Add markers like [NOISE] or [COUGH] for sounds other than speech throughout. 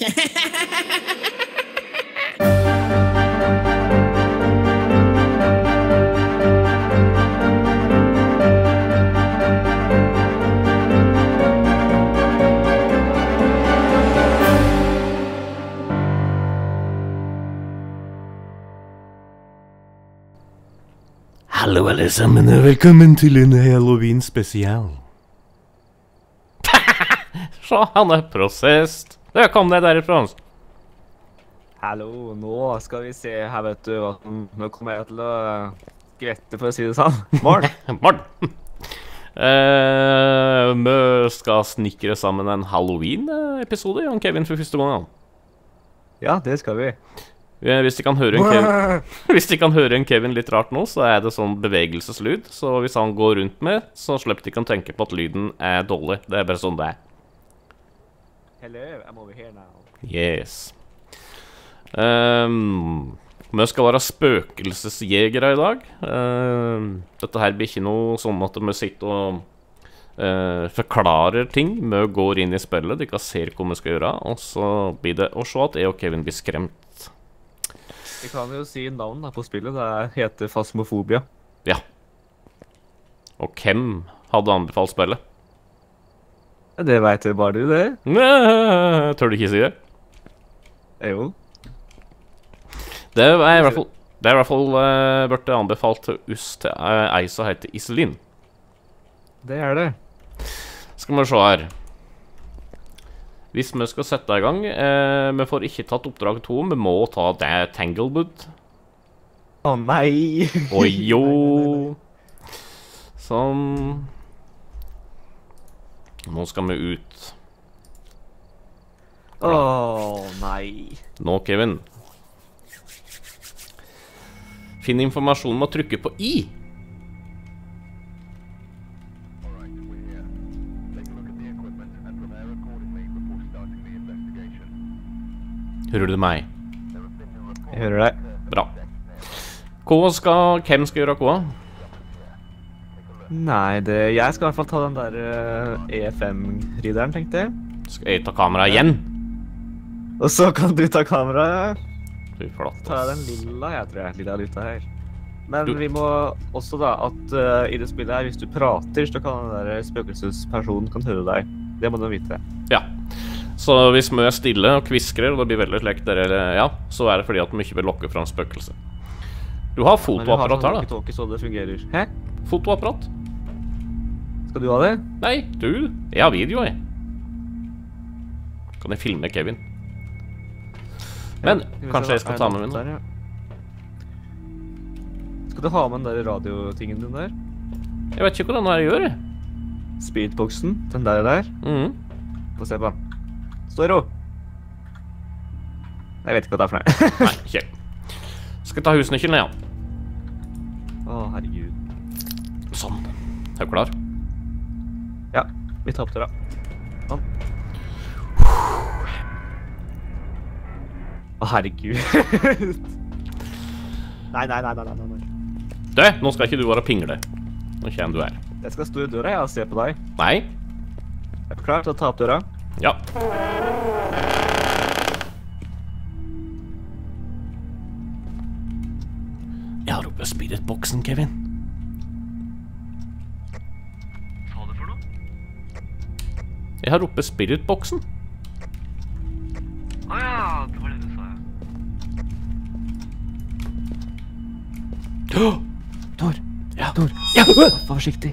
Hallo, alle sammen, og velkommen til en halloween-spesial. [LAUGHS] Så han er prosessed. Det kom deg derifra. Hallo, nå skal vi se her, vet du. Nå kommer jeg til å skvette, for å si det sånn. [LAUGHS] Morn. Morn. Uh, Vi skal snikre sammen en halloween-episode, Jan Kevin, for første gang. Ja, det skal vi. Eh, Hvis de, kan høre en Kevin, [LAUGHS] hvis de kan høre en Kevin litt rart nå, så er det sånn bevegelseslyd. Så hvis han går rundt med, så slipper de ikke å tenke på at lyden er dårlig. Det er bare sånn det er. Hello, I'm over here now. Yes. Um, vi skal være spøkelsesjegere i dag. Ehm, dette her blir ikke noe sånn at vi sitter og uh, forklarer ting. Vi går inn i spillet, dere ser hva vi skal gjøre, og så blir det å se at jeg og Kevin blir skremt. Vi kan jo si navn på spillet. Det er- heter Fasmofobia. Ja. Og hvem hadde anbefalt spillet? Det veit jo bare du, det. Nei, Tør du ikke si det? Jo. Det er i hvert fall Det er i hvert fall uh, blitt anbefalt oss til uh, ei som heter Iselin. Det er det. Skal vi se her. Hvis vi skal sette i gang eh, Vi får ikke tatt oppdrag to. Vi må ta det Tanglewood. Å nei! Å jo. [LAUGHS] Sånn. Nå skal vi ut. Å nei. Nå, Kevin. Finn informasjon med å trykke på I. Hører du meg? Jeg hører deg. Bra. Hva skal, hvem skal gjøre hva? Nei, det Jeg skal i hvert fall ta den der uh, EFM-rideren, tenkte jeg. Skal jeg ta kamera igjen? Og så kan du ta kameraet. Fy ass. Ta den lilla, jeg tror jeg. Lilla luta her. Men Du- vi må også da at uh, i det spillet her, hvis du prater, så kan den der spøkelsespersonen kan høre deg. Det må du vite. Ja. Så hvis vi er stille og kviskrer, og det blir veldig slik dere, ja, så er det fordi at vi ikke vil lokke fram spøkelset. Du har Men vi har fotoapparat sånn her, da. walkie-talkie, så det fungerer. Hæ? Fotoapparat? Skal du ha det? Nei, du. Jeg har video, jeg. Kan jeg filme Kevin? Men Ja, kanskje jeg skal ta med min? der, ja. Skal du ha med den der radiotingen din der? Jeg vet ikke hva den her gjør. jeg. Spiritboxen? Den der der? Mhm. Få se på den. Stå i ro. Jeg vet ikke hva det er for noe. Nei, ikke. Skal ta husnøkkelen, ja. Å, herregud. Sånn. Er du klar? Vi tapte, da. Sånn. Å, herregud. [LAUGHS] nei, nei, nei, nei, nei, nei. Du, nå skal ikke du være pingle. Nå kommer du her. Jeg skal stå i døra jeg, og se på deg. Nei? Er du klar til å ta opp døra? Ja. Jeg har oppe spiritboksen, Kevin. Jeg har oppe spiritboksen. Å ja, det var det du sa, ja. Tor. Ja. Tor. Ja! Vær forsiktig.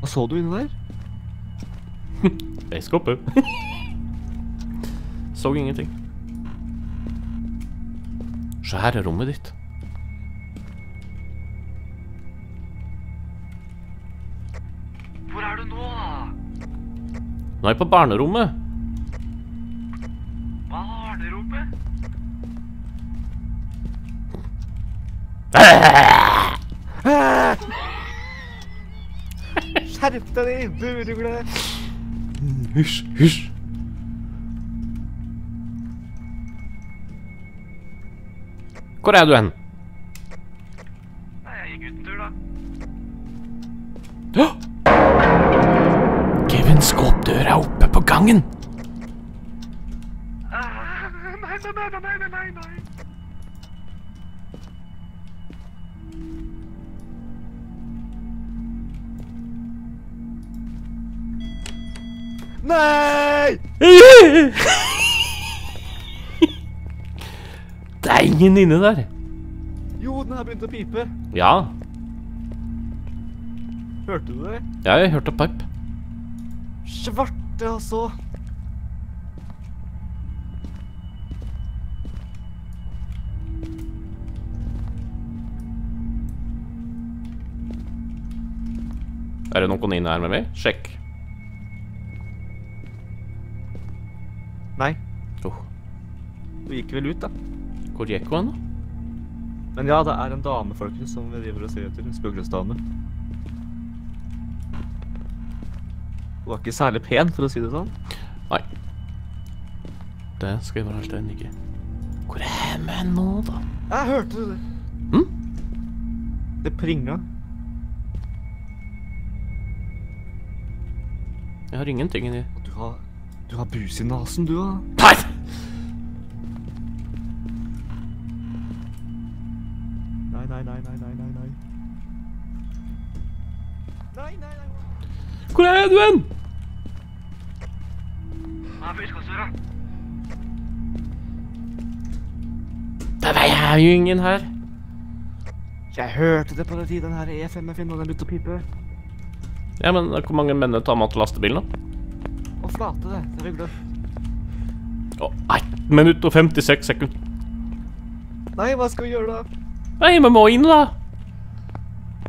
Hva så du inni der? Beiskoppe. [LAUGHS] Så ingenting. Se her er rommet ditt. Nå er jeg på barnerommet. Barnerommet? Skjerp deg, din burugle! Hysj, hysj. Hvor er du hen? Gangen! Ah, Nei, nei, nei, nei, nei, nei, nei. Det er ingen inne der. Jo, den har begynt å pipe. Ja, Hørte du det? Ja, jeg hørte pipe. og altså. Er det noen inne her med meg? Sjekk. Nei, Oh, du gikk vel ut, da. hvor gikk hun, da? Men ja, det er en dame, folkens, som vi driver og ser etter. En spøkelsesdame. Hun var ikke særlig pen, for å si det sånn. Nei. Det skal jeg være helt enig i. Hvor er Hemmen nå, da? Jeg hørte det. Hm? Det pringa. Jeg har ingenting inni du har Du har bus i nesen, du, da. Nei! Nei, nei, nei, nei, nei, nei, nei. Nei, nei, nei. Hvor er du hen? Er jo ingen her. Jeg hørte det på den tiden her E5-en og den begynte å pipe. Ja, men hvor mange menn tar med til lastebilen, da? Å flate det. Det vi. Å, 1 minutt og 56 sekunder. Nei, hva skal vi gjøre da? Nei, vi må inn, da.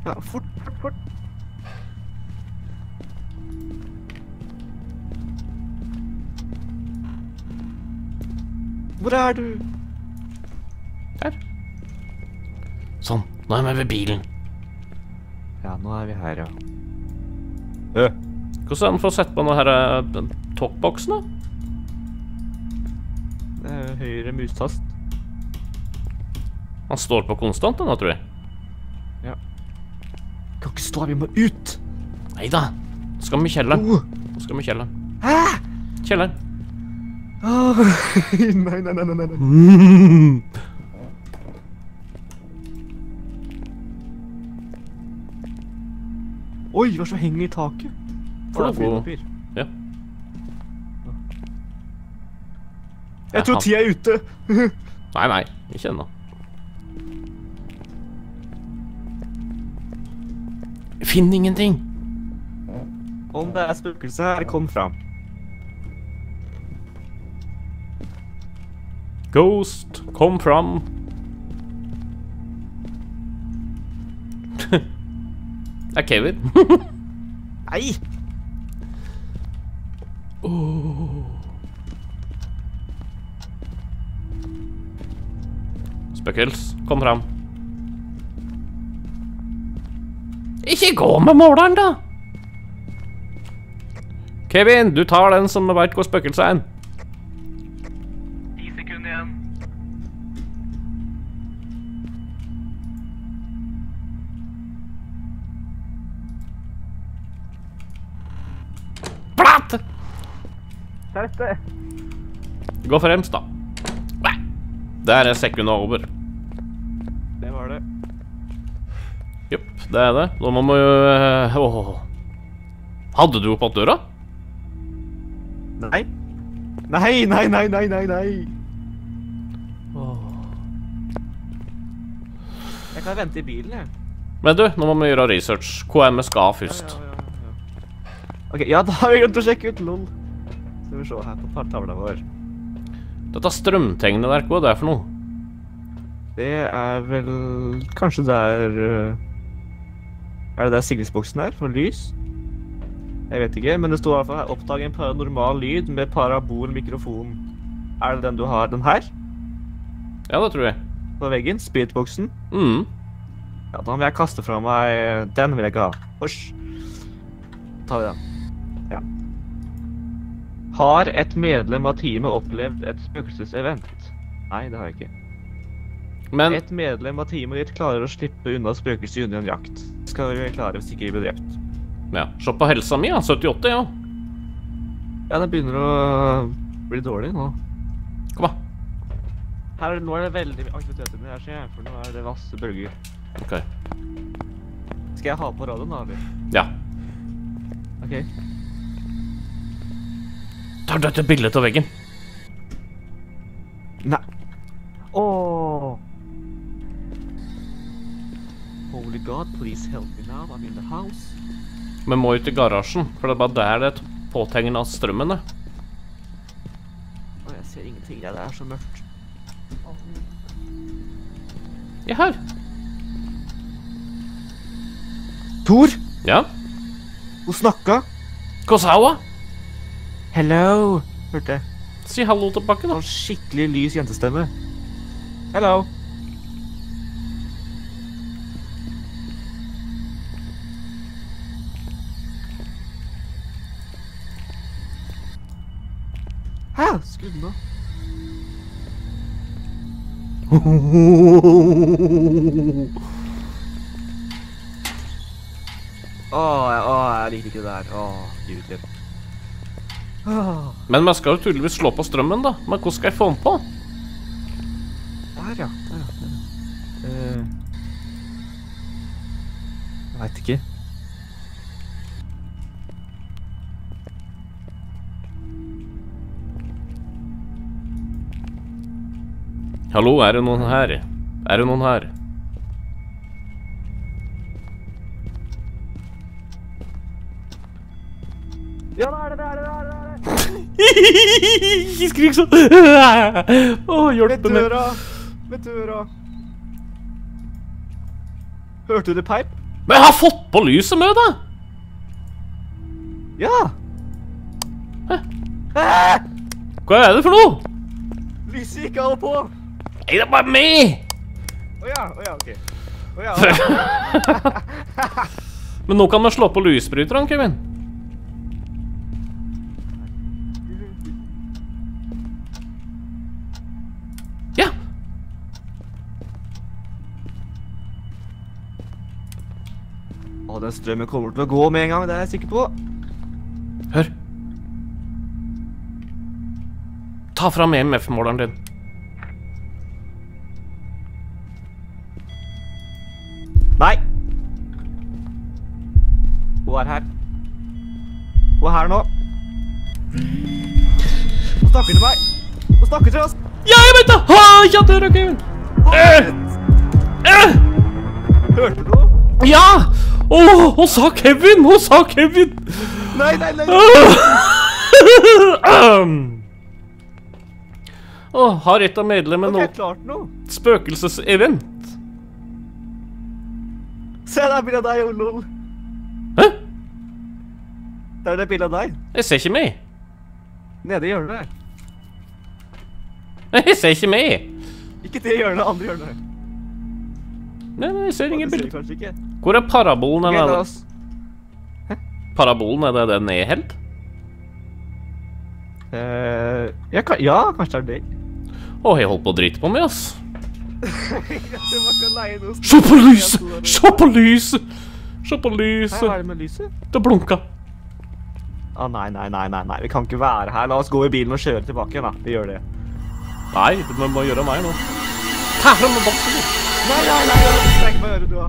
Ja, fort, fort, fort. Hvor er du? Nå er vi ved bilen. Ja, nå er vi her, ja. Øh. Hvordan er den for å sette på denne her, eh, da? Det er høyre mustast. Han står på konstant, den da, tror jeg. Ja. Kan ikke stå her, vi må ut! Nei da. Nå skal vi i kjelleren. Oh. Nå skal vi i kjelleren. Hæ? Kjelleren. Åh, [LAUGHS] nei, nei, nei, nei, nei. [LAUGHS] Oi, hva som henger i taket? For det er flypapir. Ja. Jeg tror tida er ute. [LAUGHS] Nei, nei. Ikke ennå. Finn ingenting. Om det er spøkelse her, kom fram. Ghost, come from. Det er Kevin. [LAUGHS] Nei! Spøkels, kom fram. Ikke gå med måleren, da! Kevin, du tar den som veit hvor spøkelset er. Deg. Gå fremst, da. Der er sekundet over. Det var det. Jopp, det er det. Da må vi jo eh, Åh. Hadde du opp døra? Nei. Nei, nei, nei, nei, nei, nei. Jeg kan vente i bilen, jeg. Men du, nå må vi gjøre research. Hvor er vi skal først? Ja, ja, ja. Ok, ja, da har vi glemt å sjekke ut LOL. Skal vi se her på tavla vår. Dette strømtegnet der, hva er det for noe? Det er vel kanskje der er Er det der sikringsboksen er for lys? Jeg vet ikke, men det står i hvert fall her 'Oppdag en paranormal lyd med parabol mikrofon'. Er det den du har? Den her? Ja, det tror jeg. På veggen? Spiritboksen? Mm. Ja, da må jeg kaste fra meg Den vil jeg ikke ha. Hysj. tar vi den. Har et medlem av teamet opplevd et spøkelsesevent? Nei, det har jeg ikke. Men Et medlem av teamet ditt klarer å slippe unna spøkelset under en jakt. Skal vi klare hvis ikke vi blir drept. ja, se på helsa mi, da. 78, ja. Ja, det begynner å bli dårlig nå. Kom, da. Her er nå er det veldig aktivitet inni her, ser jeg. For nå er det masse bølger. Ok. Skal jeg ha på radioen da, eller? Ja. OK. Tar dette bildet av veggen. Nei. Åh. Holy God, please help me now. I'm in the house. Vi må ut i garasjen, for det er bare der det er påtegnet av strømmen. Å, jeg ser ingenting. Ja, det er så mørkt. Ja, her. Tor! Ja. Hun snakka. Hva sa hun? Hello. Hørte jeg. Si hallo tilbake, da. Sånn skikkelig lys jentestemme. Hello. Hæ? Skrudd av. Åh, jeg, åh, jeg liker ikke det der. Åh, gud hjelp. Men man skal jo tydeligvis slå på strømmen, da. Men hvordan skal jeg få den på? der ja. Der ja. Uh. Jeg veit ikke. Hallo, er det noen her? Er det noen her? Ja, det er det, det er det, det er det. Ikke [LAUGHS] skrik sånn! [LAUGHS] Å, hjelp Ved meg. Ved døra. Hørte du det peip? Men jeg har fått på lyset med, da! Ja. Hæ? Hæ? Hva er det for noe? Lyset gikk av og på. Nei, det er bare meg! ja, å ja, ok. Å ja, å ja. [LAUGHS] Men nå kan man slå på lysbryteren, Kevin. Den strømmen kommer til å gå med en gang, det er jeg sikker på. Hør. Ta fram EMF-måleren din. Nei. Hun er her. Hun er her nå. Hun snakker til meg. Hun snakker til oss. Ja, jeg vet det! Ha, ja, døra, Kevin. Eh, eh, Hørte du noe? ja! Å, hun sa Kevin! Hun sa Kevin! Nei, nei, nei. Åh, Å, har et av medlemmene Ok, noe klart noe. spøkelsesevent? Se, det er bilde av deg, lol. Hæ? Det er det bildet av deg. Jeg ser ikke meg. Nede i hjørnet der. Jeg ser ikke meg. Ikke det hjørnet, andre hjørnet. Nei, nei, jeg ser ingen Det ser bilde. kanskje ikke. Hvor er parabolen? Er det, Hæ? parabolen, er det den er held? Eh, ja, ja, kanskje det er deg. Å, jeg holdt på å drite på meg, ass. [LAUGHS] Se på lyset! Se på lyset! Se på lyset! hva er det med lyset? Det blunka. Ah, nei, nei, nei, nei, nei, vi kan ikke være her. La oss gå i bilen og kjøre tilbake igjen, da. Vi gjør det. Nei, du må gjøre meg nå. Ta fram boksen din. Nei, nei, nei, nei, trenger meg gjøre du, da.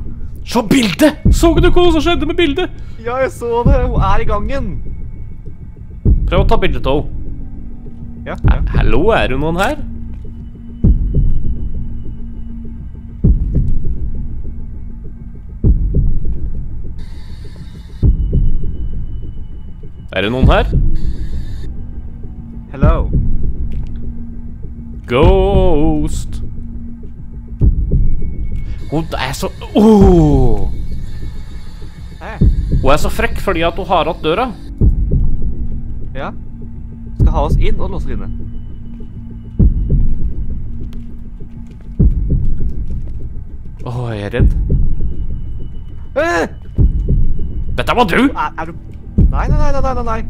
Se bildet! Så du hva som skjedde med bildet? Ja, jeg så det. Hun er i gangen. Prøv å ta bilde av henne. Ja, ja. Hallo, er det noen her? Er det noen her? Hello. Ghost. Hun er så oh. Hun er så frekk fordi at hun har hatt døra. Ja. Skal ha oss inn og låse inne. Å, oh, jeg er redd. Eh! Dette var du! Er, er du... Nei, nei, nei, nei, nei, nei.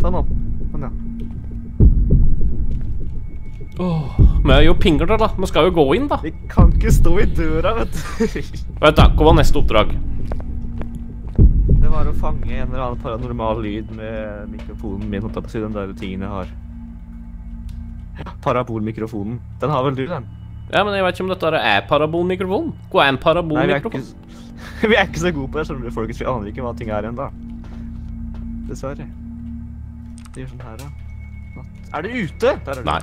Ta den opp. Sånn, ja. Åh, Vi er jo pingler, da. Vi skal jo gå inn, da. Vi kan ikke stå i døra, vet du. [LAUGHS] Vet du, Hva var neste oppdrag? Det var å fange en eller annen paranormal lyd med mikrofonen min. holdt jeg på å Den der tingen jeg har. Parabolmikrofonen. Den har vel du, den? Ja, men jeg vet ikke om dette er parabolmikrofon. Hva er en Nei, vi er, ikke, [LAUGHS] vi er ikke så gode på det, skjønner du, folkens. Vi aner ikke hva ting er ennå. Dessverre. Det gjør sånn her, ja. Er du ute? Der er du. Nei.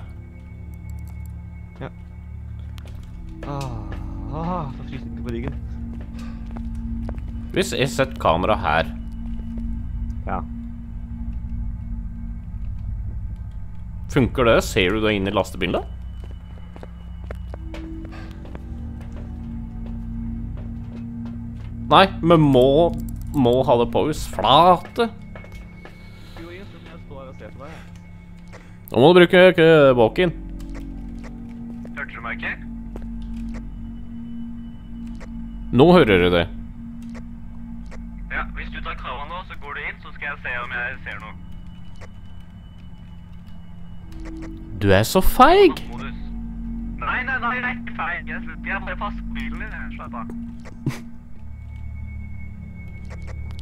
Ah, ah, så frysninger på ryggen. Hvis jeg setter kamera her Ja. Funker det? Ser du det inn i lastebilen? Nei, vi må, må ha det på hvis flate. Jo, jeg tror jeg står her og ser på deg. Nå må du bruke walk-in. Hørte du meg ikke? Nå hører du det. Ja, hvis du tar kava nå, så går du inn, så skal jeg se om jeg ser noe. Du er så feig. Nei, nei, nei, jeg er ikke feig. Jeg, jeg bare passer på bilen din. jeg. Slapp av.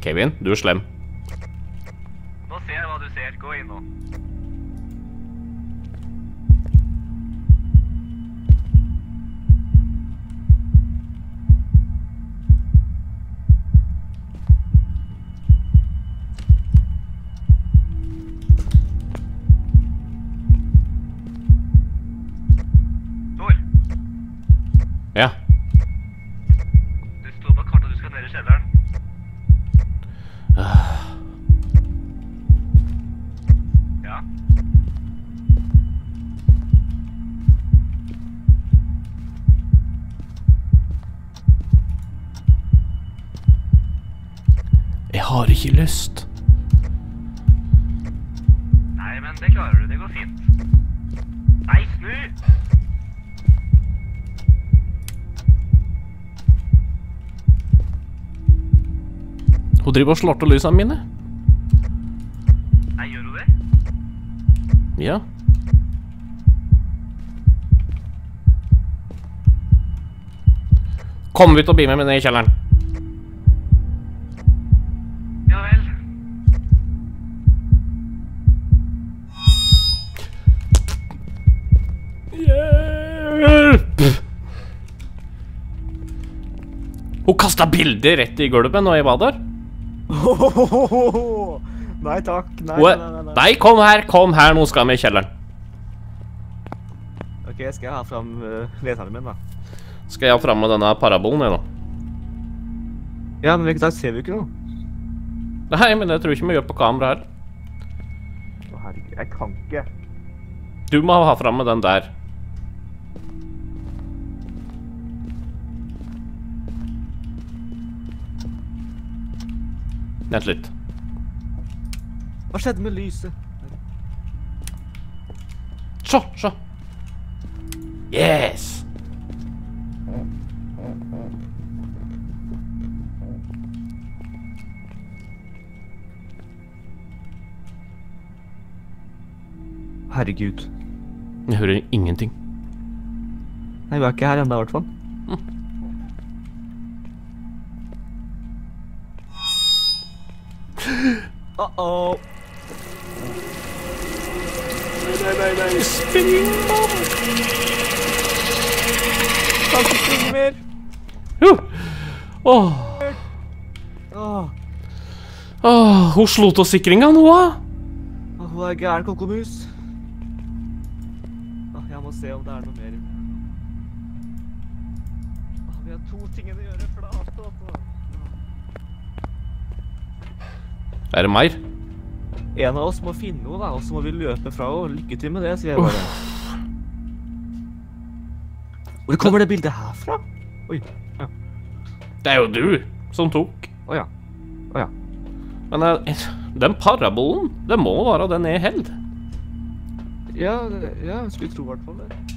Kevin, du er slem. Nå ser jeg hva du ser. Gå inn nå. Har ikke lyst. Nei, men det klarer du. Det går fint. Nei, snu! Hun driver og slår til lysene mine. Nei, gjør hun det? Ja. Kom ut og bli med meg ned i kjelleren. Kasta bilder rett i gulvet når jeg var der. [LAUGHS] Nei takk. Nei, nei, nei, Nei, kom her, kom her, nå skal vi i kjelleren. Ok, skal jeg ha fram uh, leseren min, da? Skal jeg ha fram med denne parabolen, jeg, da? Ja, men hvilken dag ser vi ikke noe? Nei, men det tror ikke vi gjør på kamera her. Å, herregud. Jeg kan ikke. Du må ha fram med den der. Vent litt. Hva skjedde med lyset? Se, se. Yes! Herregud. Jeg hører ingenting. Nei, vi er ikke her ennå, i hvert fall. Uh-oh. Nei, nei, nei, spring, mann! Kan ikke springe mer. Jo. Åh, Åh, åh, hun slo til sikringa nå, hun er gæren kokomus. Jeg må se om det er noe mer. Er det mer? En av oss må finne henne, da, og så må vi løpe fra henne. Lykke til med det, sier jeg bare. Hvor kommer det bildet her fra? Oi. Ja. Det er jo du som tok. Å ja. Å ja. Men eh, den parabolen, det må være den jeg held. Ja, ja, jeg skulle tro i hvert fall det.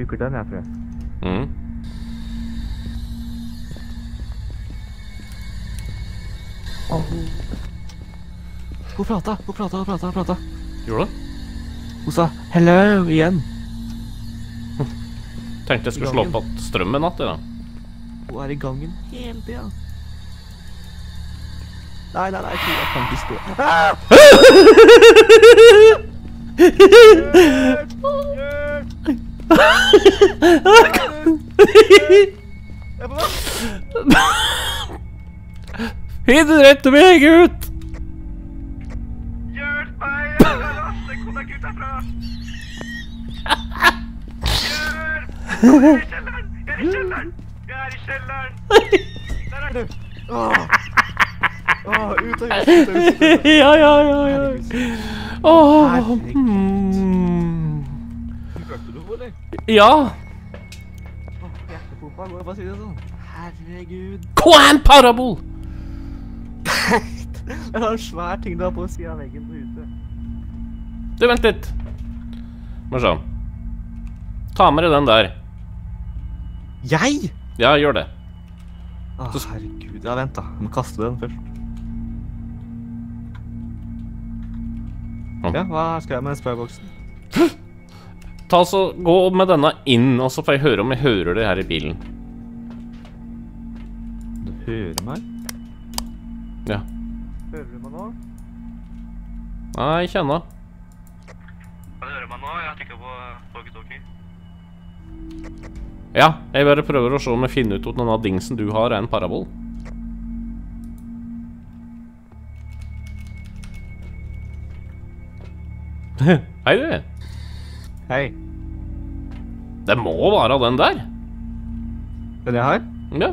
Bruker den, jeg, tror jeg. Mm. Hun prata, hun prata, hun prata. Hun prata. Gjorde det? Hun sa 'hello' igjen. Tenkte jeg skulle slå på strømmen natt, ja. Hun er i gangen hele tida. Nei, nei, nei, jeg kan ikke stå. Ah! [LAUGHS] [LAUGHS] Hjelp! Hjelp! Jeg er på vei. Finn rett meg ut! Hjelp meg! Jeg er deg ut herfra! Hjelp! Jeg er i kjelleren! Jeg er i kjelleren! Jeg er i kjelleren! Der er du! Åh! Åh, ut av huset! Ut av huset! ja, ja, ja, ja. Åh. Herregud. Ja. Åh, Hjertepumpa går, bare si det sånn. Herregud. Er en parabol? [LAUGHS] Det er en svær ting du har på siden av veggen på ute. Du, vent litt. Må se. Ta med deg den der. Jeg? Ja, gjør det. Å, herregud. Ja, vent da. Jeg må kaste den først. Ja. Ja, hva skal jeg med den sprayboksen? [LAUGHS] Ta så, Gå med denne inn, og så får jeg høre om jeg hører det her i bilen. Du hører meg? Ja. Hører du meg nå? Nei, ikke ennå. Kan du høre meg nå? Jeg har trykket på talkie-talkie. Ja, jeg bare prøver å se om jeg finner ut om denne dingsen du har, er en parabol. [LAUGHS] Hei, du. Hei. Det må være den der. Den jeg har? Ja.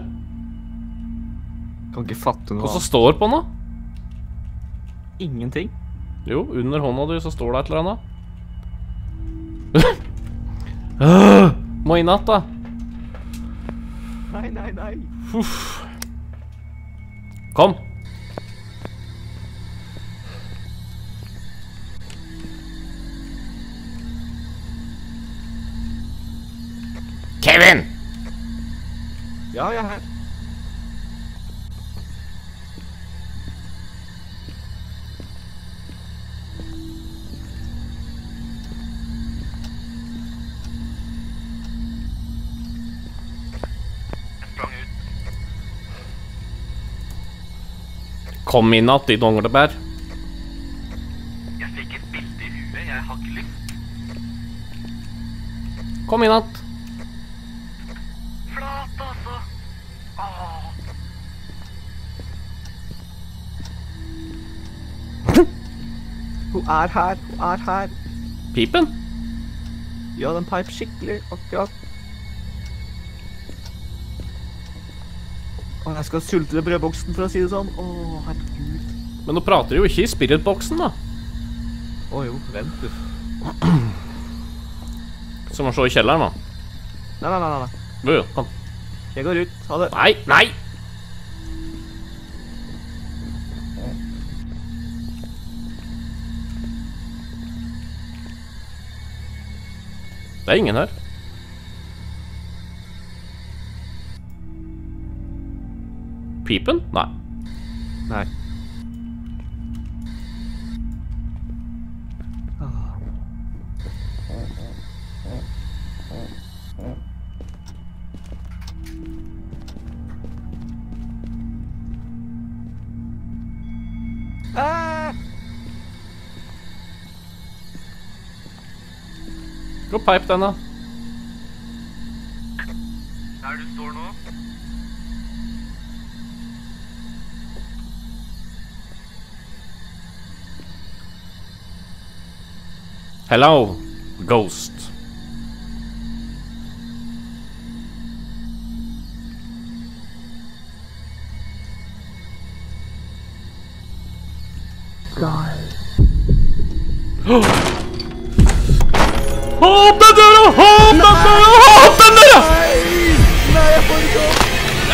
Kan ikke fatte noe Hva som står på den, da? Ingenting. Jo, under hånda di så står det et eller annet. [LAUGHS] Må i natt, da. Nei, nei, nei. Kom. Kevin! Ja, jeg er her. Kom inn igjen, ditt onglebær. Jeg fikk et bilde i huet. Jeg har ikke lyst. Kom inn igjen. Hun er her. Hun er her. Pipen? Ja, den peip skikkelig. Akkurat. Og jeg skal sulte brødboksen, for å si det sånn. Å, herregud. Men nå prater jo ikke i spiritboksen, da. Å jo, vent du. Som å se i kjelleren, da. Nei, nei, nei, nei, jo, kom. Jeg går ut. Ha det. Nei, nei! Det er ingen her. Pipen? Nei. Gå peip den, da. Der du står nå. Hello, ghost. Åpne [GASPS] døra! Åpne døra! Åpne døra! Nei, jeg får ikke opp!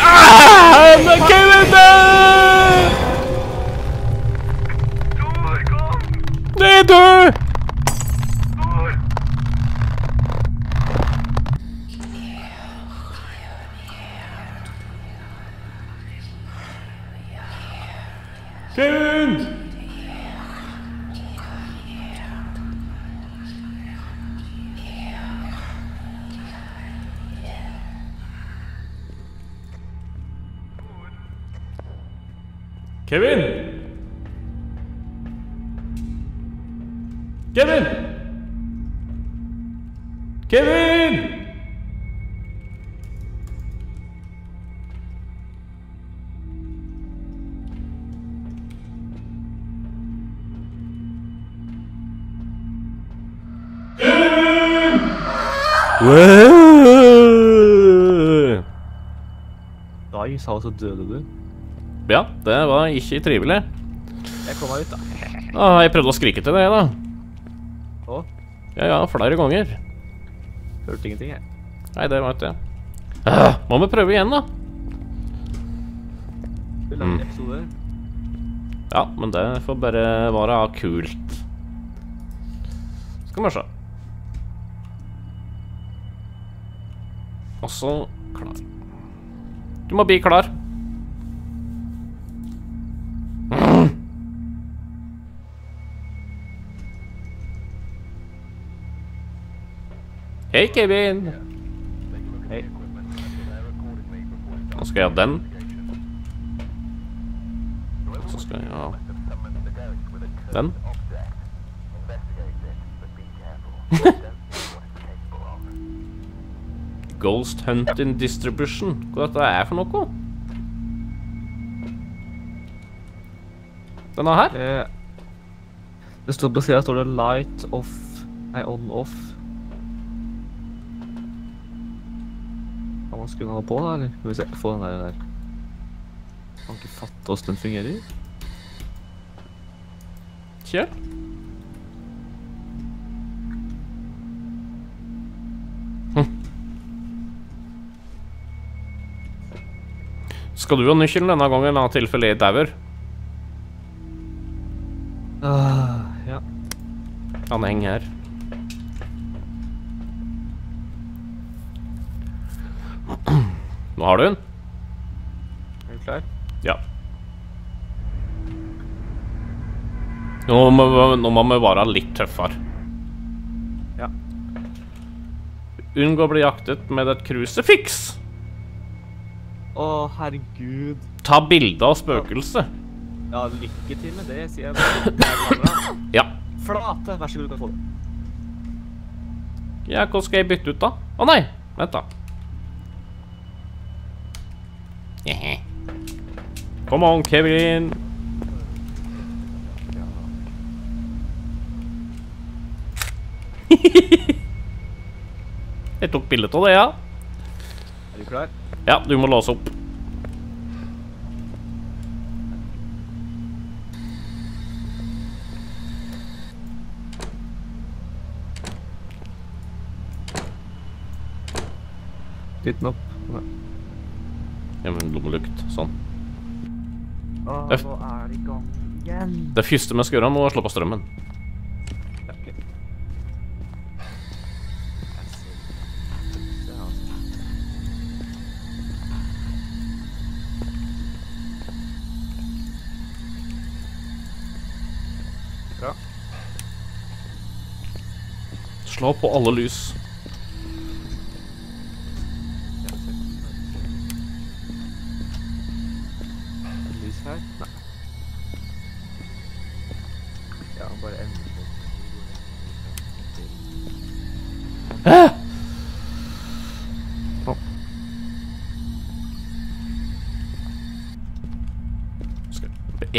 Ah, men Kevin! eh, Tor, kom! Kevin! Kevin! Kevin! Wow! Dai, sa så døde du. Ja, det var ikke trivelig. Jeg kom meg ut, da. Ah, jeg prøvde å skrike til deg, da. Å, Ja, ja, flere ganger. hørte ingenting, jeg. Nei, det veit jeg. Ah, må vi prøve igjen, da? Vi lager mm. episode. Ja, men det får bare være kult. Skal vi se. Og så klar. Du må bli klar. Hei, Kevin. Hei. Nå skal jeg ha den. Så skal jeg ha den. [LAUGHS] Ghost Hunting Distribution. Hva dette er for noe? Denne her? Det, det står på sida står det 'light off' Nei, on off. Kan han ha av på, da, eller? Skal vi se, få den der, der. Kan ikke fatte åssen den fungerer. Kjør. Hm. Skal du ha nøkkelen denne gangen, i tilfelle jeg dauer? Har du den. Er du klar? Ja. Nå må, nå må vi være litt tøffere. Ja. Unngå å bli jaktet med et krusifiks. Å, herregud. Ta bilde av spøkelset. Ja, lykke til med det, sier jeg. bra. Ja. Flate, vær så god, du kan få det. ja. Hva skal jeg bytte ut, da? Å nei! Vent, da. Come on, Kevin. [LAUGHS] Jeg tok bilde av det, ja. Er du klar? Ja, du må låse opp. Dytt den opp. Ja, men lommelykt. Sånn. Å, Øff. nå er det i gang igjen. Det første vi skal gjøre nå, er å slå på strømmen. Slå på alle lys.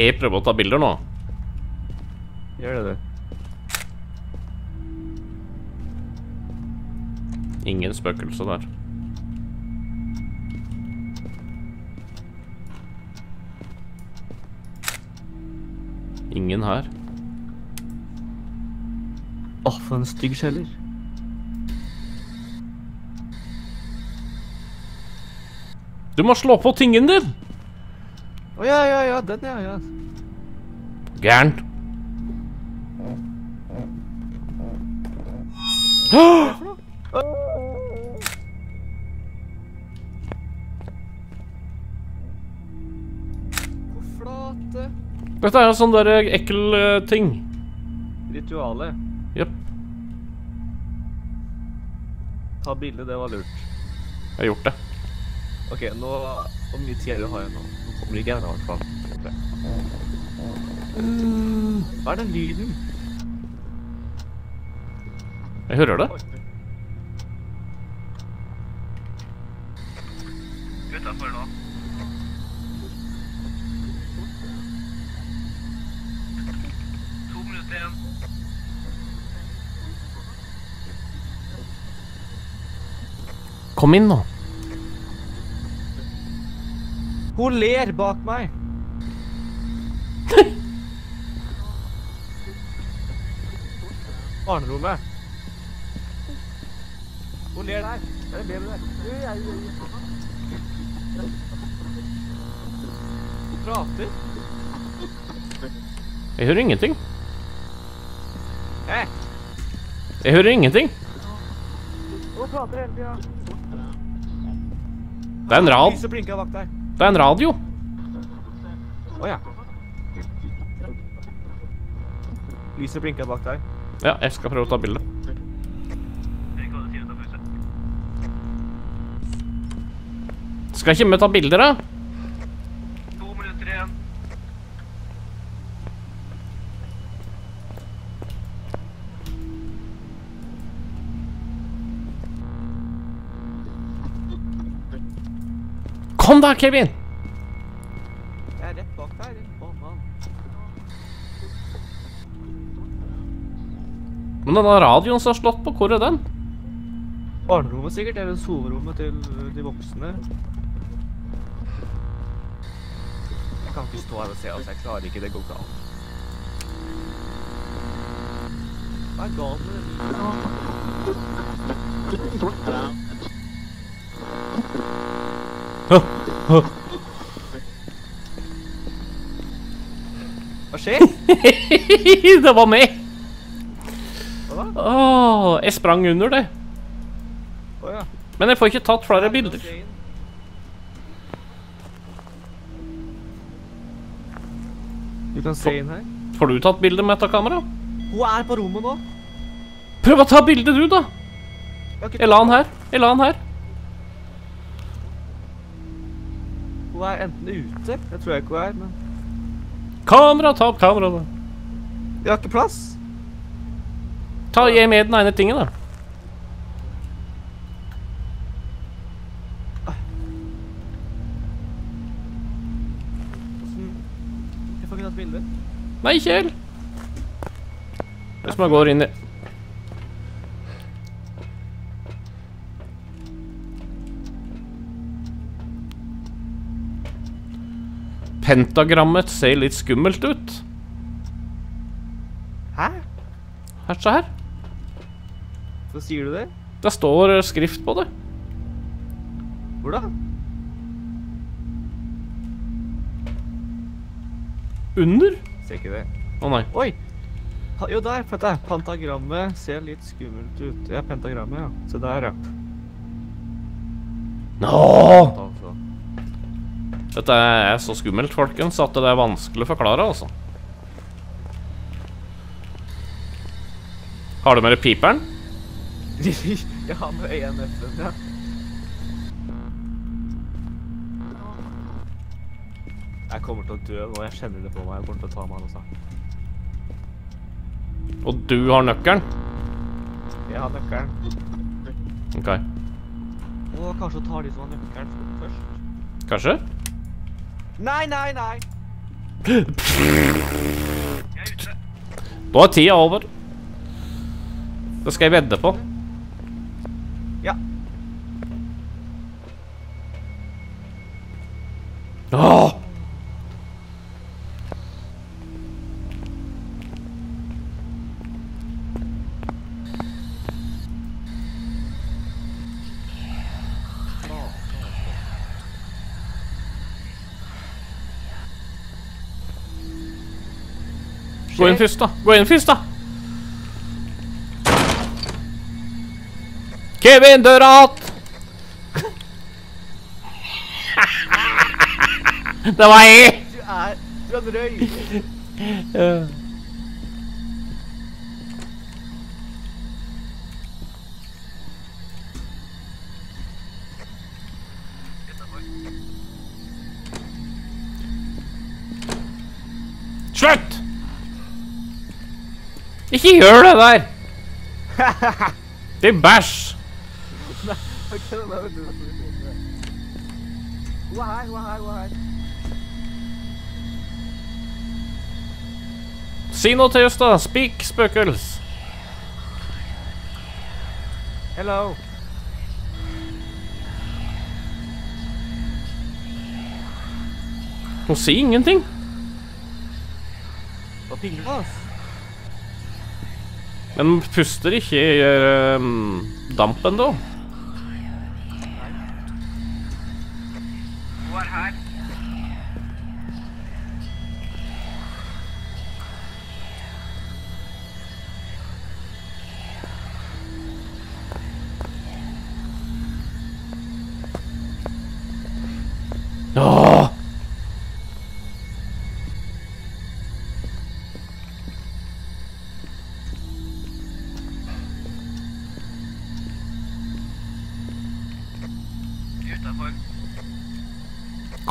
Jeg prøver å ta bilder nå? Gjør det du. Ingen spøkelse der. Ingen her. Åh, for en stygg skjeller. Du må slå på tingen din! Å ja, ja, ja, den ja, ja. Gæren. Flate. Dette er jo sånn der ekkel uh, ting. Ritualet. Jepp. Ta bilde, det var lurt. Jeg har gjort det. Ok, nå Hvor mye tid har jeg nå? Nå kommer ikke jeg i hvert fall. Hva er den lyden? Jeg hører det. Utafor nå. To minutter igjen. Kom inn nå. Hun ler bak meg. Barnerommet. Hun ler der. Det er en baby der. Hun prater. Jeg hører ingenting. Hæ? Jeg hører ingenting. Hun prater hele tida. Det er en rad. Det er en radio. Å ja. Lyset blinker bak deg. Ja, jeg skal prøve å ta bilde. Skal ikke vi ta bilder, da? Da, Kevin! Jeg er rett bak der. din mann. Men denne radioen som har slått på, hvor er den? Barnerommet sikkert, eller soverommet til de voksne. Jeg kan ikke stå her og se, oss, Jeg klarer ikke. Det går an. Hva er galt med den? Skjer? [LAUGHS] det var meg! Hva da? Åh, jeg sprang under det. Å ja. Men jeg får ikke tatt flere bilder. Du kan se inn her. Får du tatt bilde med dette kameraet? Hun er på rommet nå. Prøv å ta bilde, du, da! Jeg la den her. Jeg la den her. Hun er enten ute, Jeg tror jeg ikke hun er, men Kamera, ta opp kameraet. da. Vi har ikke plass. Ta Gi med den ene tingen, da. Jeg får ikke tatt bilder. Nei, Kjell. Hvis man går inn i Pentagrammet ser litt skummelt ut. Hæ? Her, se her. Så sier du det? Det står skrift på det. Hvor da? Under. Ser ikke det. Å nei. Oi! Jo, der. Vent, da. Pentagrammet ser litt skummelt ut. Ja, pentagrammet, ja. Se der, ja. Nå! Dette er så skummelt, folkens, at det er vanskelig å forklare, altså. Har du med deg piperen? [LAUGHS] jeg har med ENF-en, ja. Jeg kommer til å dø nå. Jeg kjenner det på meg. Jeg kommer til å ta meg også. Og du har nøkkelen? Jeg har nøkkelen. Ok. Og kanskje tar de som har nøkkelen først. Kanskje? Nei, nei, nei! Da er tida over. Det skal jeg vedde på. Ja. Åh! Gå inn først, da. Gå inn først, da. Kevin, døra att! [LAUGHS] Det var jeg! Du er Du er en Ikke gjør det der! Det er bæsj! Hun er her, hun er her, hun er her. Si noe til oss, da. Speak, spøkels. Hello. Hun sier ingenting. Hva pingler på oss? Men puster ikke i um, dampen, da.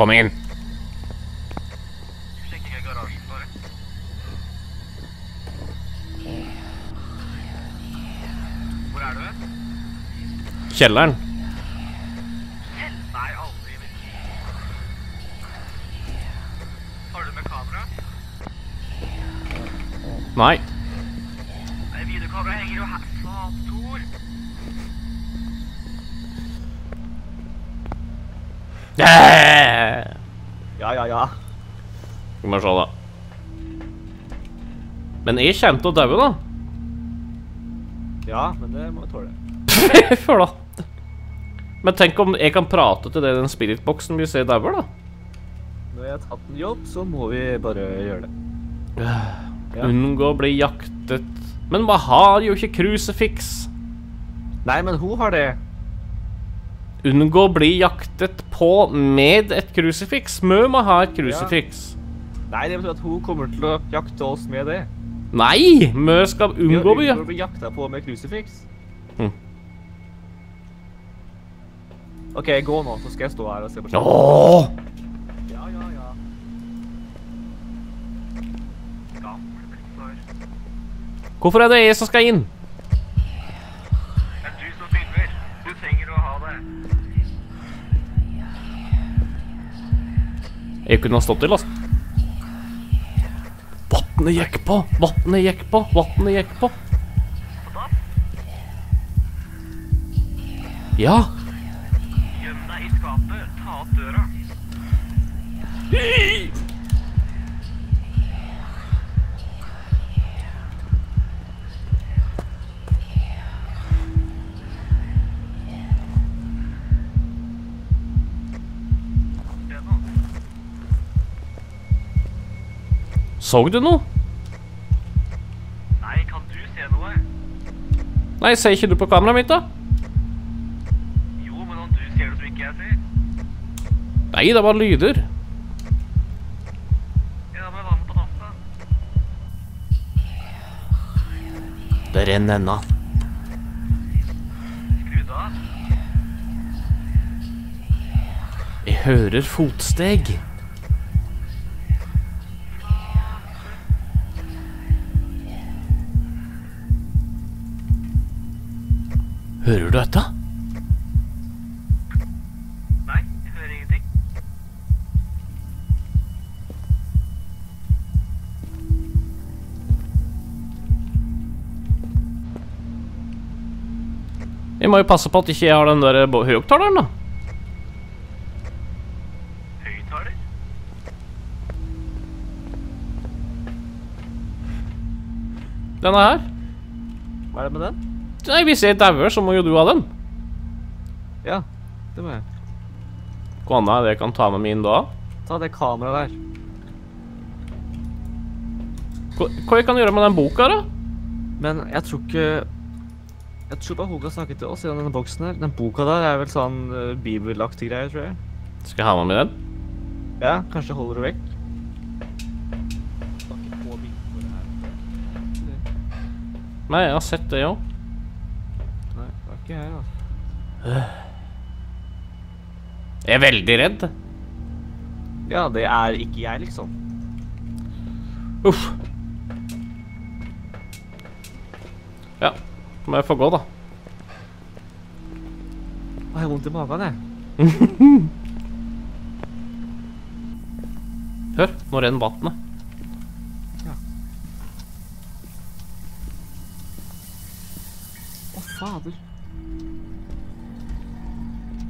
Bare. Hvor er? Kjelleren. Nei, jeg kommer til å daue, da. Ja, men det må vi tåle. [LAUGHS] Flott. Men tenk om jeg kan prate til den spiritboksen vi ser dauer, da. Når jeg har tatt en jobb, så må vi bare gjøre det. [SIGHS] Ja. Unngå å bli jaktet. Men man har jo ikke crucifix. Nei, men hun har det. Unngå å bli jaktet på med et crucifix. Mø må ha et crucifix. Nei, det betyr at hun kommer til å jakte oss med det. Nei! Vi skal Vi unngå å bli jakta på med crucifix. Hm. OK, gå nå, så skal jeg stå her og se på skjermen. Ja, ja, ja. Hvorfor er det jeg som skal inn? Det er du som filmer. Du trenger å ha det. Jeg kunne ha stått i last. Vannet gikk på, Vatnet gikk på, Vatnet gikk på. Ja. Gjem deg i skapet. Ta opp døra. Så du noe? Nei, kan du se noe? Nei, ser ikke du på kameraet mitt, da? Jo, men om du ser det som ikke jeg ser. Nei, det var lyder. Ja, men hva med på natta? Det renner ennå. Skru det av. Jeg hører fotsteg. Hører du dette? Nei, jeg hører ingenting. Jeg må jo passe på at ikke jeg har den der høyoktaleren, da. Høyttaler? Denne her. Hva er det med den? Nei, hvis jeg dauer, så må jo du ha den. Ja, det må jeg. Hva annet det jeg kan ta med min da? Ta det kameraet der. Hva, hva jeg kan gjøre med den boka, da? Men jeg tror ikke Jeg tror bare hun kan snakke til oss i denne boksen her. Den boka der er vel sånn uh, bibelaktig greie, tror jeg. Skal jeg ha med meg den? Ja, kanskje holder du vekk. Nei, jeg har sett det jo. Var ikke her, altså. Jeg er veldig redd. Ja, det er ikke jeg, liksom. Uff. Ja, må jeg få gå, da. Jeg har vondt i magen, jeg. [LAUGHS] Hør, nå renner vannet. Å, fader.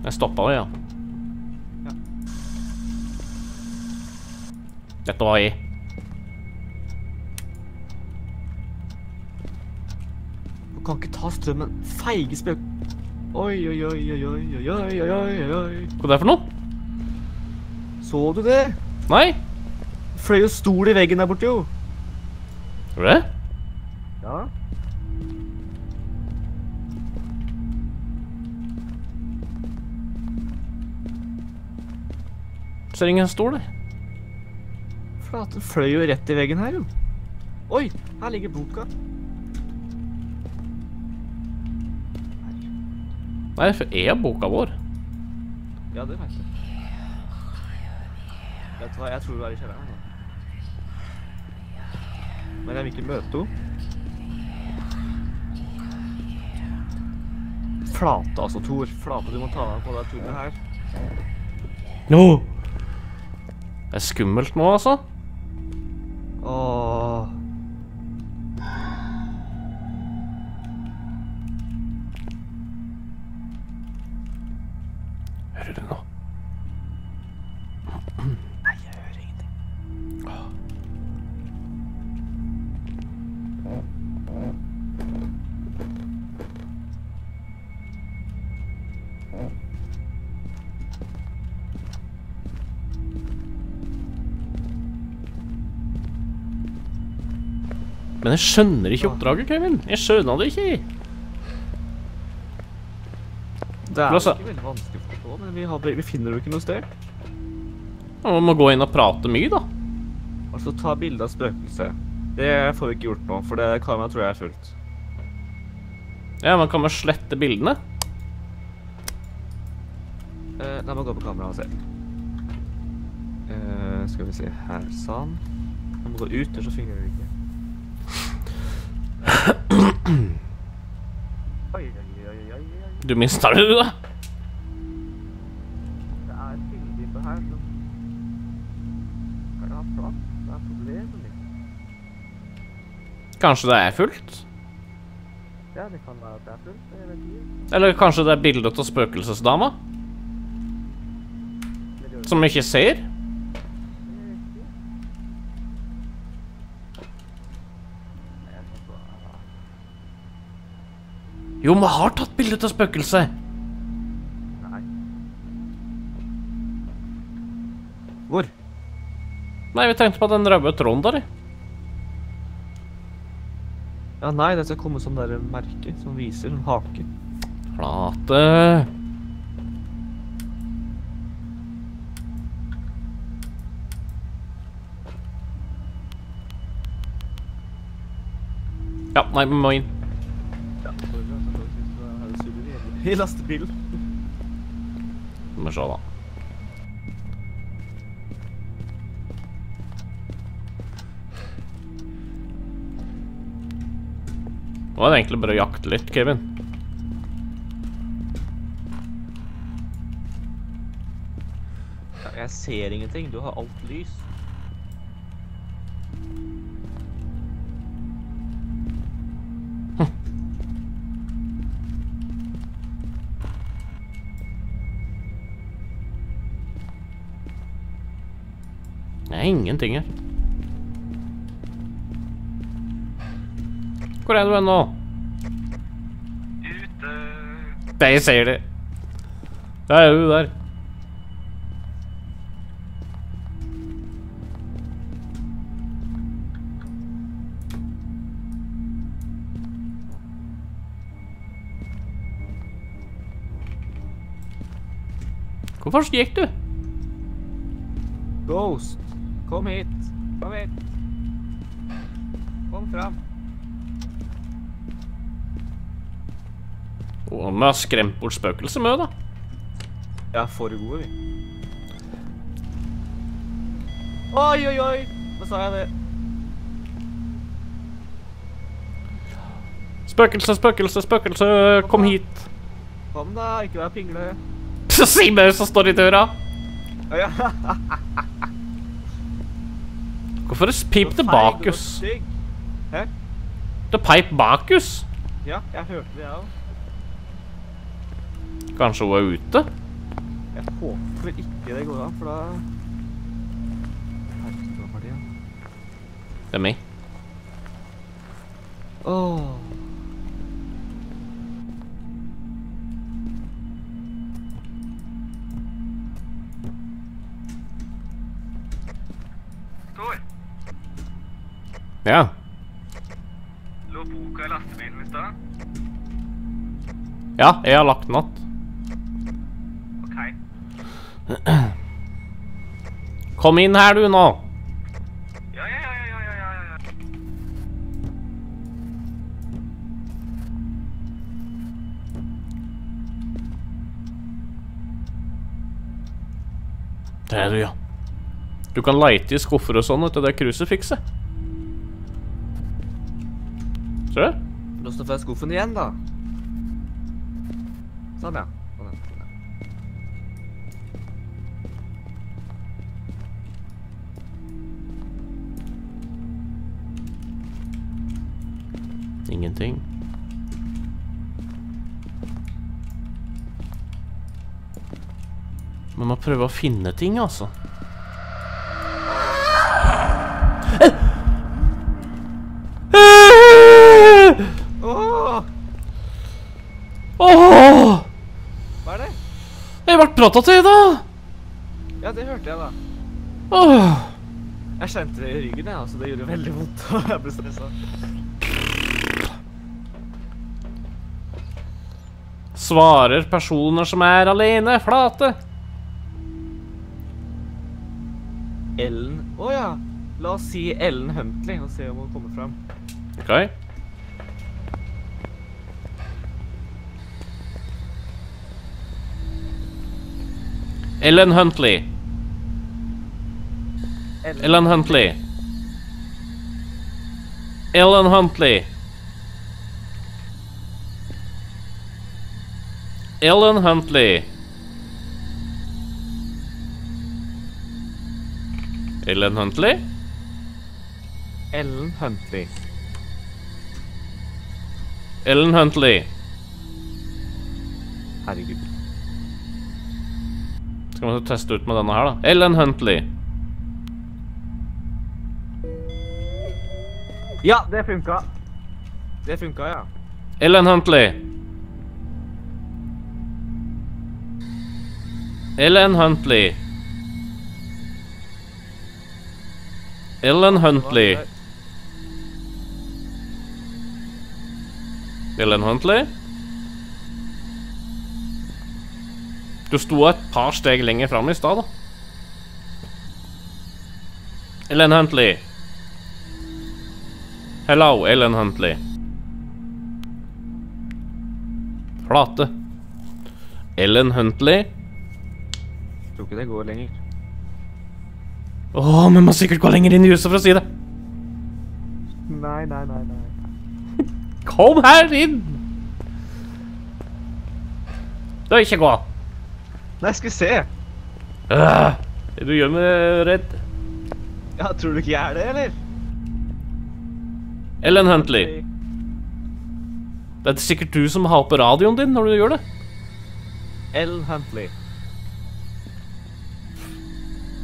Jeg stoppa det, ja. Ja. Dette var i. Du kan ikke ta strømmen. Feige spøk... Oi, oi, oi, oi, oi, oi, oi, oi, oi. Hva er det for noe? Så du det? Nei? Fløy jo stol i veggen der borte, jo. Gjorde det? Ja. Ser ingen stol der. Flaten fløy jo rett i veggen her, jo. Oi, her ligger boka. Nei, for er boka vår. Ja, det vet jeg. Vet du hva, jeg tror du er i kjelleren nå. Men jeg vil ikke møte henne. Flate, altså, Tor. Flate, du må ta deg på det tunet her. Nå! Det er skummelt nå, altså. Åh. Men jeg skjønner ikke oppdraget, Kevin. Jeg skjønner det ikke. Det er jo ikke veldig vanskelig å forstå, men vi, hadde, vi finner jo ikke noe sted. Man må gå inn og prate mye, da. Altså, ta bilde av spøkelset. Det får vi ikke gjort nå, for det kameraet tror jeg er fullt. Ja, men kan man slette bildene? Uh, nei, man gå på kamera og se. Uh, skal vi se her, sånn. Man må gå ut, ellers så fungerer det ikke. Du mista det, du, da. Kanskje det er fullt? Ja, det kan være at det er fullt. Jeg vet ikke. Eller kanskje det er bildet av spøkelsesdama? Som vi ikke ser? Jo, vi har tatt bilde av spøkelset. Nei. Hvor? Nei, vi tenkte på den røde tråden der. Ja, nei, det skal komme sånn der merke som viser en hake. Flate. Ja, nei, vi må inn. [LAUGHS] I lastebilen. Vi må se, da. Nå er det egentlig bare å jakte litt, Kevin. Jeg ser ingenting. Du har alt lys. Er ingenting her. Hvor er du nå? Ute. Der, sier de. Der er du der. Hvorfor gikk du? Ghost. Kom hit. Kom hit. Kom fram. Og vi har skremt bort spøkelse med, da. Ja, for gode, vi. Oi, oi, oi! Nå sa jeg det. Spøkelse, spøkelse, spøkelse, kom, hit. Kom da, ikke vær pingle. Så [LAUGHS] Si meg, så står i døra. Ja, ja. [LAUGHS] Hvorfor er pip til bak oss? Hæ? Det peip bakus. Ja, jeg hørte det, jeg òg. Kanskje hun er ute? Jeg håper ikke det går an, for da Herregud, hva var det? Det er meg. Åh. Ja. lå boka i lastebilen i stad? Ja, jeg har lagt den att. Ok. Kom inn her, du, nå. Ja, ja, ja, ja, ja, ja, ja. Det er du, ja. Du kan leite i skuffer og sånn etter det krusifikset. Ser du? Lås fra skuffen igjen, da. Sånn, ja. Sånn, ja. Sånn, ja. Ingenting. Man må prøve å finne ting, altså. Åh! Hva er det? Jeg ble prata til, da! Ja, det hørte jeg, da. Åh! Jeg kjente det i ryggen, jeg. Altså, det gjorde veldig vondt. [LAUGHS] og jeg ble stressa. Svarer personer som er alene, flate. Ellen Å ja. La oss si Ellen Huntley og se om hun kommer fram. Ok. Ellen Huntley. Ellen Huntley. Ellen Huntley. Ellen Huntley. Ellen Huntley? Ellen Huntley. Ellen Huntley. Herregud. Skal vi teste ut med denne her, da? Ellen Huntley. Ja, det funka. Det funka, ja. Ellen Huntley. Ellen Huntley. Ellen Huntley. Ellen Huntley? Du sto et par steg lenger fram i stad, da. Ellen Huntley. Hello, Ellen Huntley. Flate. Ellen Huntley. Tror ikke det går lenger. Åh, vi må sikkert gå lenger inn i huset for å si det. Nei, nei, nei, nei. Kom her inn! Da, ikke gå. Nei, skal vi se. Øh, du gjør meg redd. Ja, tror du ikke jeg er det, eller? Ellen Huntley. Det er sikkert du som har på radioen din når du gjør det. Ellen Huntley.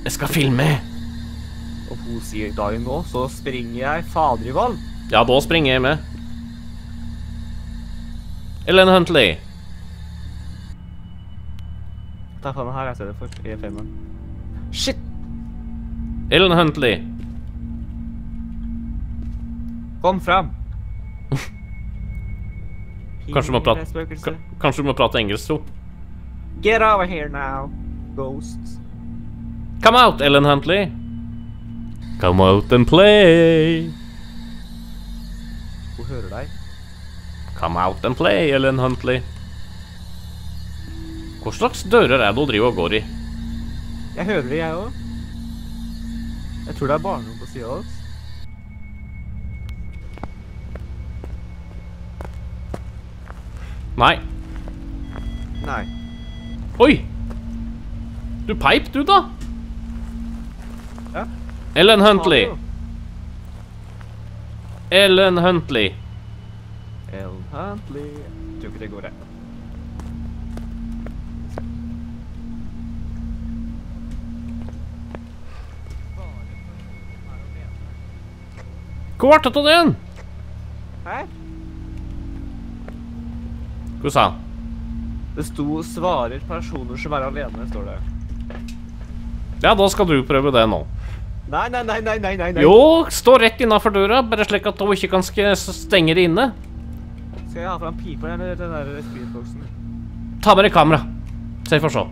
Jeg skal filme. Og hun sier dagen nå, så springer jeg fader i vann. Ja, da springer jeg med. Ellen Huntley. Ta faen, her, jeg ser det for i femmeren. Shit! Ellen Huntley. Kom fram! [LAUGHS] Kanskje du må prate Kanskje du må prate engelsk, tro. Get over here now, ghosts. Come out, Ellen Huntley. Come out and play. Hun hører deg. Come out and play, Ellen Huntley. Hva slags dører er det hun driver og går i? Jeg hører det, jeg òg. Jeg tror det er barnerom på sida av oss. Nei. Nei. Oi! Du peip, du, da. Ja. Ellen Huntley. Ellen Huntley. Ellen Huntley. Jeg Tror ikke det går, jeg. Hvor ble det av den? Hæ? Hva sa han? Det sto 'svarer personer som er alene', står det. Ja, da skal du prøve det nå. Nei, nei, nei, nei, nei, nei. Jo, stå rett innafor døra, bare slik at hun ikke kan stenge det inne. Skal jeg ha fram piperen eller den der speedboxen? Ta med deg kamera, så jeg får se.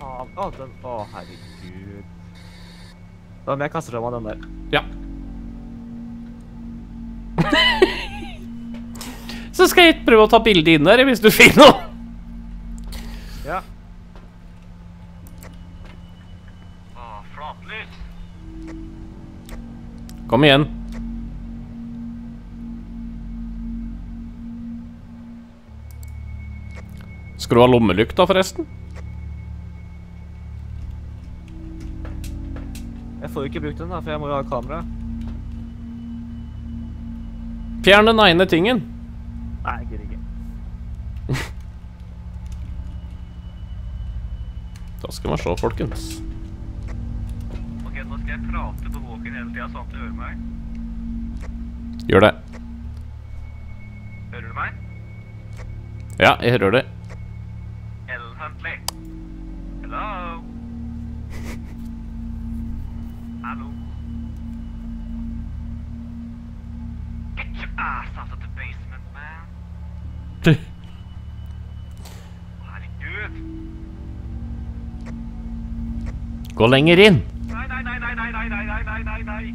Å, å, den, å, herregud. Da må jeg kaste fra av den der. Ja. Så skal jeg prøve å ta bilde inn der, hvis du finner noe. Ja. Å, flatlys. Kom igjen. Skal du ha lommelykta, forresten? Jeg får jo ikke brukt den, da, for jeg må jo ha kamera. Fjern den ene tingen. Nei, jeg gidder ikke. [LAUGHS] Da skal vi se, folkens. Ok, nå skal jeg prate på våken hele tida, sånn at du hører meg. Gjør det. Hører du meg? Ja, jeg hører det. Ellen Huntley. Hello? [LAUGHS] Hallo? Ass out of the basement, man. Herregud. Gå lenger inn. Nei, nei, nei, nei, nei, nei, nei, nei, nei, nei, nei.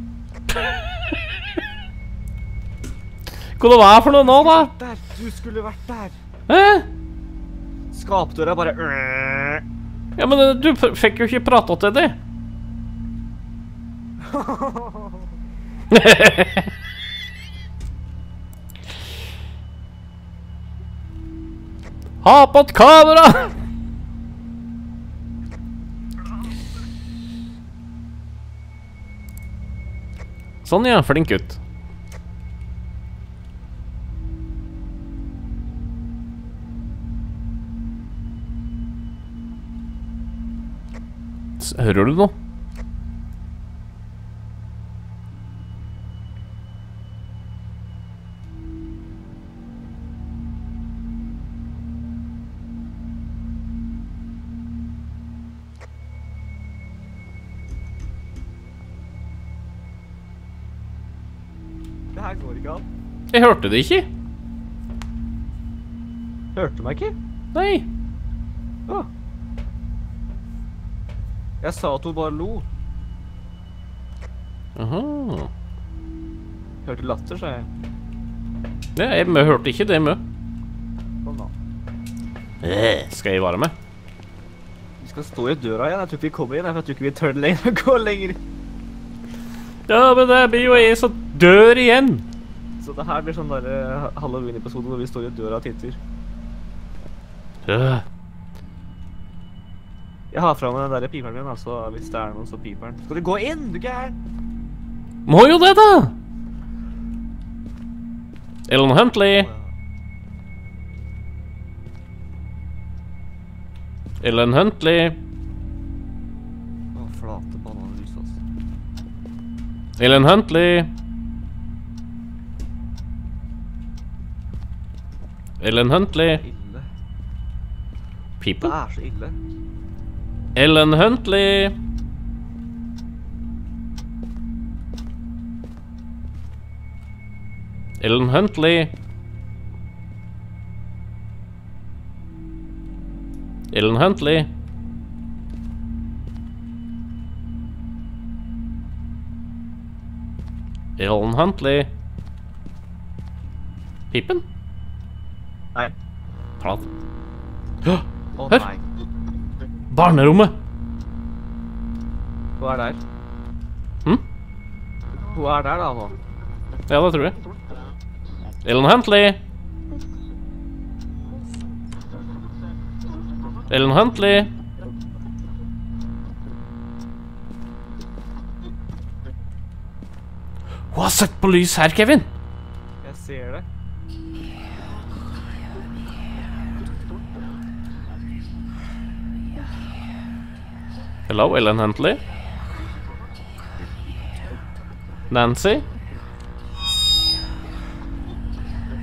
Hva det var for noe nå, da? Der, du skulle vært der. Hæ? Skapdøra bare Ja, men eh, du fikk jo ikke prata til det. [LAUGHS] [LAUGHS] Ha på et kamera! Sånn, ja. Flink gutt. Hører du noe? Hørte det ikke. Hørte du meg ikke? Nei. Ja. Jeg sa at hun bare lo. Aha. Hørte latter, sa jeg. Ja, jeg mø- hørte ikke det mø. Kom da. Skal jeg være med? Vi skal stå i døra igjen. Jeg tror ikke vi kommer inn. Jeg tror ikke vi tør lenger [LAUGHS] å gå lenger. Ja, men det blir jo jeg som dør igjen. Så det her blir sånn der eh, Halloween-episode hvor vi står i døra og titter. Øh. Jeg har fra meg den der piperen min, altså hvis det er noen så piper den. Skal du gå inn, du gæren? Må jo det, da! Ellen Huntley. Ellen Huntley. Å, flate bananrus, altså. Ellen Huntley. Ellen Huntley. Ille. Det People. er så ille. Ellen Huntley. Ellen Huntley. Ellen Huntley. Ellen Huntley. Pippen? Nei. Prat. Hør. Barnerommet. Hun er der. Hm? Hun er der, da, nå. Ja, det tror jeg. Ellen Huntley. Ellen Huntley. Hun har sett på lys her, Kevin. Jeg ser det. Hello, Ellen Huntley. Nancy.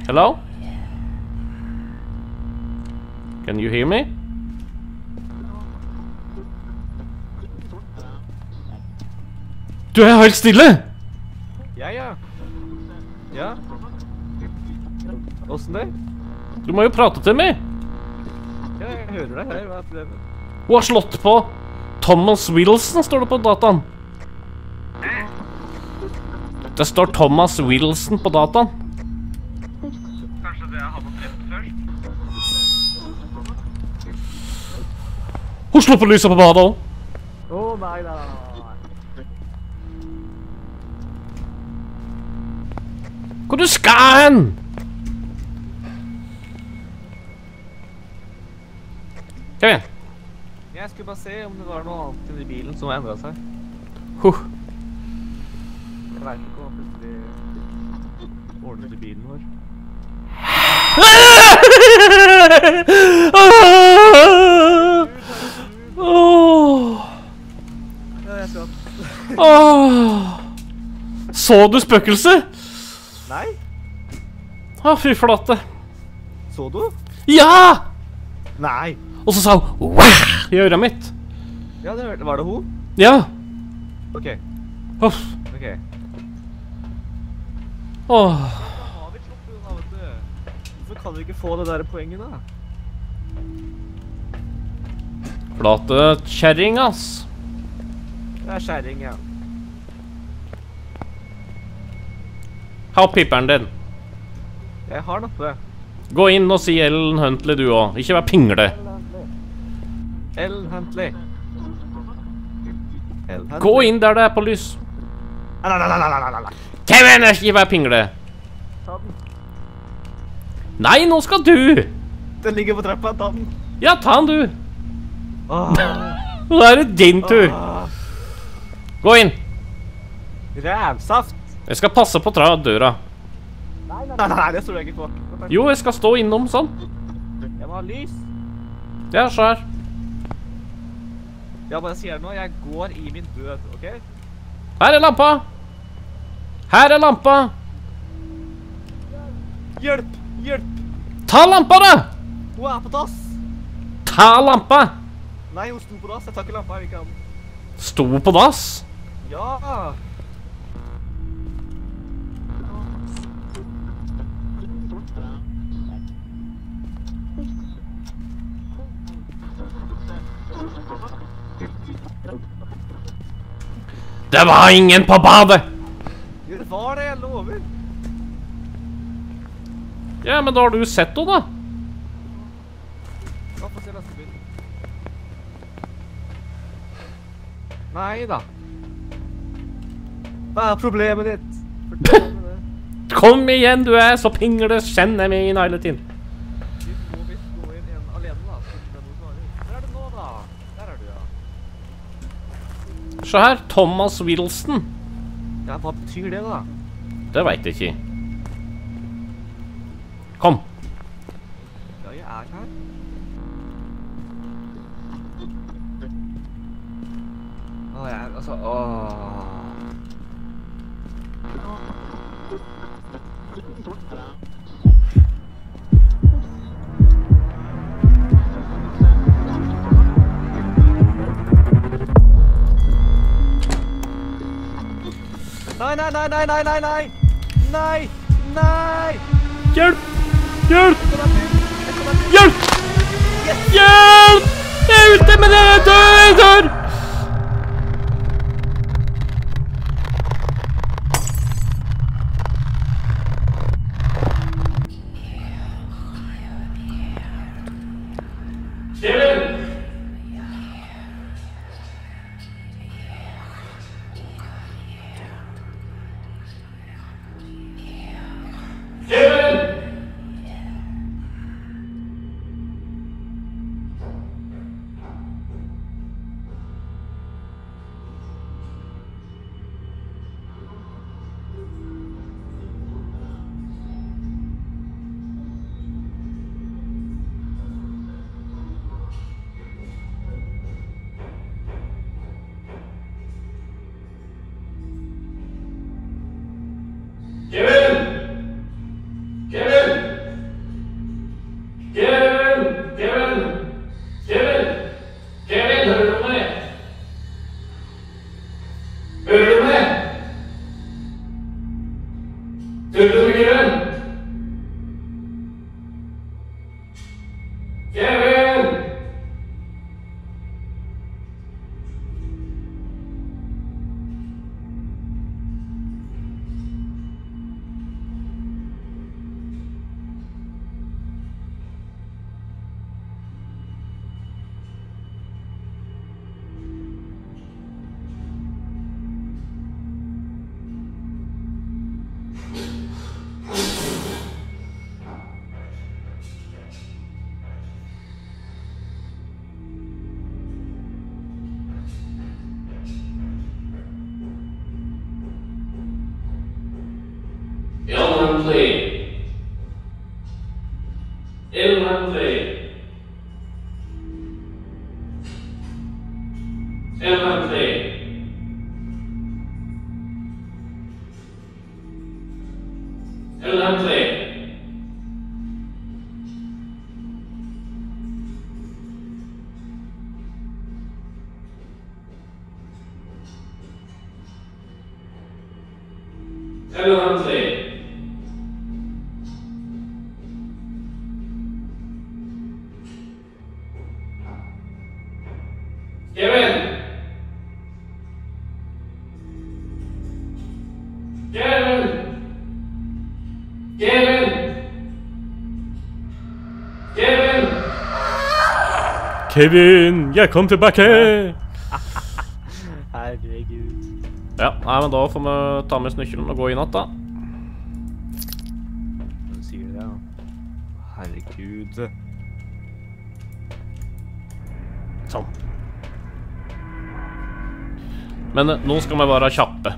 Hello? Can you hear me? Du er helt stille! Ja, ja. Ja. Åssen det? Du må jo prate til meg. Ja, jeg hører deg her. Hva er problemet? Hun har slått på Thomas Wilson, står det på dataen. Det står Thomas Wilson på dataen. Kanskje det er han som drepte først? Hun slår på lyset på badet òg. Å nei da. Hvor du skal hen? Kom Jeg skulle bare se om det var noe annet inni bilen som endra seg. Huh. Jeg veit ikke hva plutselig ordnet i bilen vår. Så du spøkelset? Nei? Å, fy flate. Så du? Ja! Nei. Og så sa hun Wah! i øret mitt. Ja, det hørte Var det hun? Ja. OK. Uff. ok. Åh. Hvorfor kan vi ikke få det der poenget, da? Flate kjerring, ass. Det er kjerring, ja. Ha piperen din. Jeg har noe. Gå inn og si Ellen Huntley, du òg. Ikke vær pingle. Ellen Huntley. Ellen Huntley. Gå inn der det er på lys. Nei, nei, nei, nei, nei, nei, nei. Kevin, ikke vær pingle. Ta den. Nei, nå skal du. Den ligger på trappa. Ta den. Ja, ta den, du. Åh. [LAUGHS] Nå er det din tur. Gå inn. Rævsaft. Jeg skal passe på døra. Nei, nei, nei, det står jeg ikke på. Jo, jeg skal stå innom sånn. Jeg må ha lys. Ja, se her. Ja, bare sier det nå. Jeg går i min død, OK? Her er lampa. Her er lampa. Hjelp! Hjelp! Ta lampa, da! Hun er på dass. Ta lampa. Nei, hun sto på dass. Jeg tar ikke lampa. Jeg vil ikke ha den. Sto på dass. Ja! Det var ingen på badet. Det var det, jeg lover. Ja, men da har du sett henne, da. Nei da. Hva er problemet ditt? [LAUGHS] Kom igjen, du er så pingle, kjenner meg inn hele tiden. Vi må visst gå inn igjen alene, da. siden det er noe svarer. Hvor er du nå, da? Der er du, ja. Se her. Thomas Wilson. Ja, Hva betyr det, da? Det veit jeg ikke. Kom. Ja, jeg er her. Å, jeg er altså Åh. Nei, nei, nei, nei, nei, nei, nei! Nei! Nei! Hjelp! Hjelp! Kom deg ut! Jeg kommer ut! Hjelp! Hjelp! Jeg er ute, men jeg dør! Jeg dør! Ilmanly. Kevin! Kevin! Kevin! Kevin! Kevin, jeg kom tilbake! Herregud. Ja, nei, men da får vi ta med oss og gå i natt, da. Den sier det, ja? Herregud. Sånn. Men eh, nå skal vi være kjappe.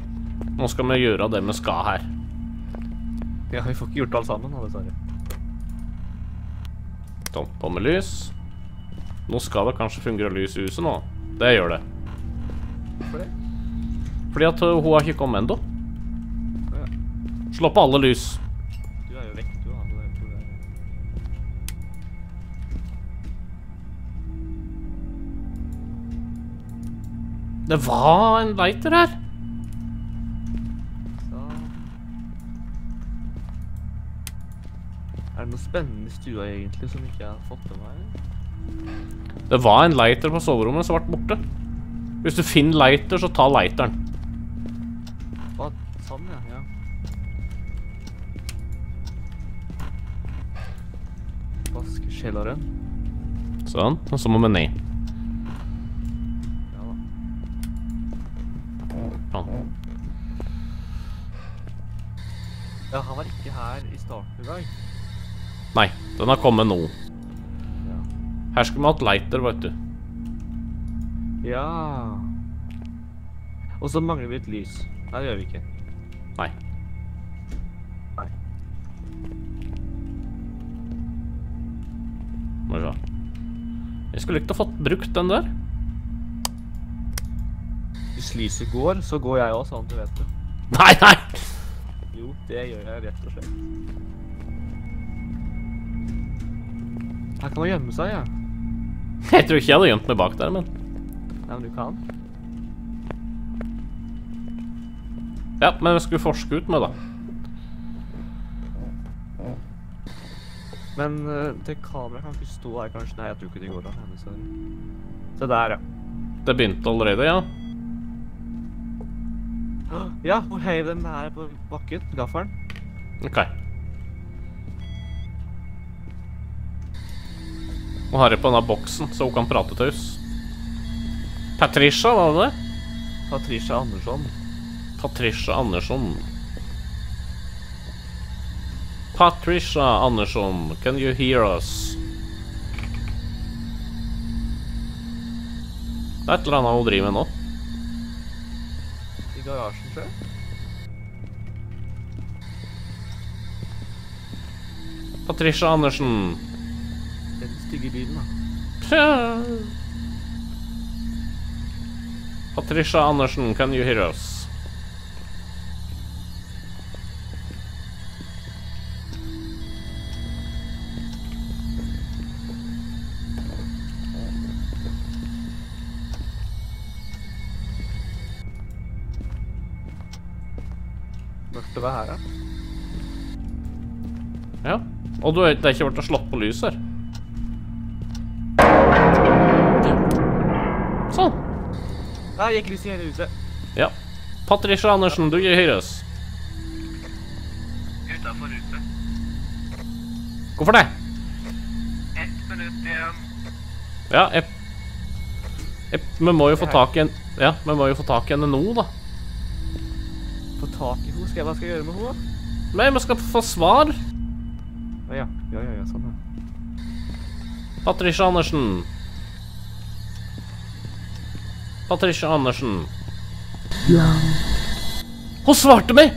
Nå skal vi gjøre det vi skal her. Ja, vi får ikke gjort alt sammen, dessverre. Sånn, på med lys. Nå skal det kanskje fungere lys i huset nå. Det gjør det? Fordi at uh, hun har ikke kommet ennå. Slå på alle lys. Du er jo vekk, du, så det var en leiter her. Så. Er det noe spennende i stua egentlig som ikke jeg har fått med meg? Det var en leiter på soverommet som ble borte. Hvis du finner leiter, så ta lighteren. Vaskeskjelleren. Sånn, og så må vi ned. Ja da. Sånn. Ja, han var ikke her i starten i dag. Nei, den har kommet nå. Ja. Her skulle vi hatt lighter, vet du. Ja. Og så mangler vi et lys. Nei, det gjør vi ikke. Nei. Jeg skulle å fått brukt den der. Hvis lyset går, så går jeg òg, sånn at du vet det. Nei, nei! Jo, det gjør jeg rett og slett. Her kan man gjemme seg, ja. Jeg tror ikke jeg hadde gjemt meg bak der, men Nei, men du kan. Ja, men vi skulle forske ut med, da. Men uh, det kameraet kan ikke stå her, kanskje. Nei, jeg tror ikke det går an. Se der, ja. Det begynte allerede, ja. [GASPS] Ja, hun heiv den her på bakken? Gaffelen? Ok. Nå har jeg på denne boksen, så hun kan prate til oss. Patricia, var det det? Patricia Andersson. Patricia Andersson. Patricia Andersson, can you hear us? Det er et eller annet hun driver med nå. I garasjen, tror jeg. Patricia Andersen. Den stygge bilen, da. Patricia Andersen, can you hear us? Mørkt det her, da. Ja. Og du, det er ikke blitt slått på lys her. Sånn. Der gikk lyset i hele huset. Ja. Patricia Andersen, du høres. Utafor huset. Hvorfor det? Ett minutt igjen. Ja, jeg, jeg Vi må jo få tak i en Ja, vi må jo få tak i henne nå, da. Få tak i. Skal jeg, hva skal jeg gjøre med henne? Nei, vi skal få svar. Ja. Ja, ja, ja, sånn, ja. Patricia Andersen. Patricia Andersen. Hun svarte meg!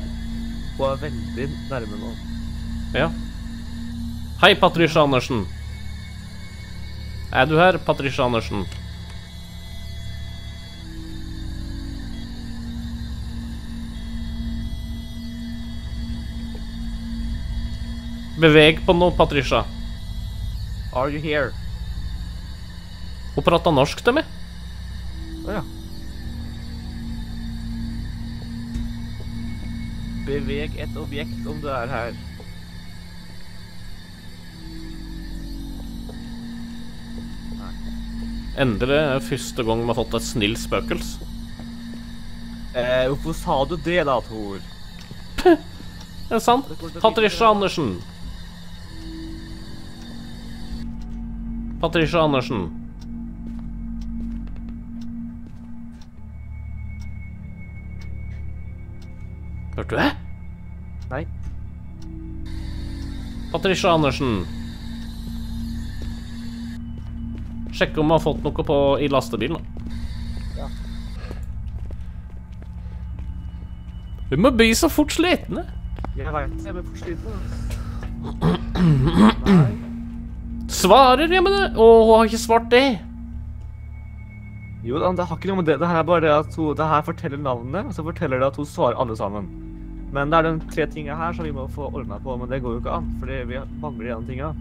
Hun er veldig nærme nå. Ja. Hei, Patricia Andersen. Er du her, Patricia Andersen? Beveg på noe, Patricia. Are you here? Hun prata norsk til meg. Å ja. Beveg et objekt om du er her. Endelig er det første gang vi har fått et snill spøkels. Eh, hvorfor sa du det da, Thor? Er det sant? Patricia Andersen. Patricia Andersen. Hørte du det? Nei. Patricia Andersen. Sjekk om vi har fått noe på, i lastebilen. Ja. Vi må bli så fort slitne. Jeg veit jeg blir fort sliten. [CLEARS THROAT] Nei. Svarer, jeg mener. Å, hun har ikke svart det. Jo da, det har ikke noe med det. Det her er bare det at hun, det her forteller navnet, og så forteller det at hun svarer alle sammen. Men det er de tre tinga her som vi må få ordna på, men det går jo ikke an, fordi vi mangler ene tinga.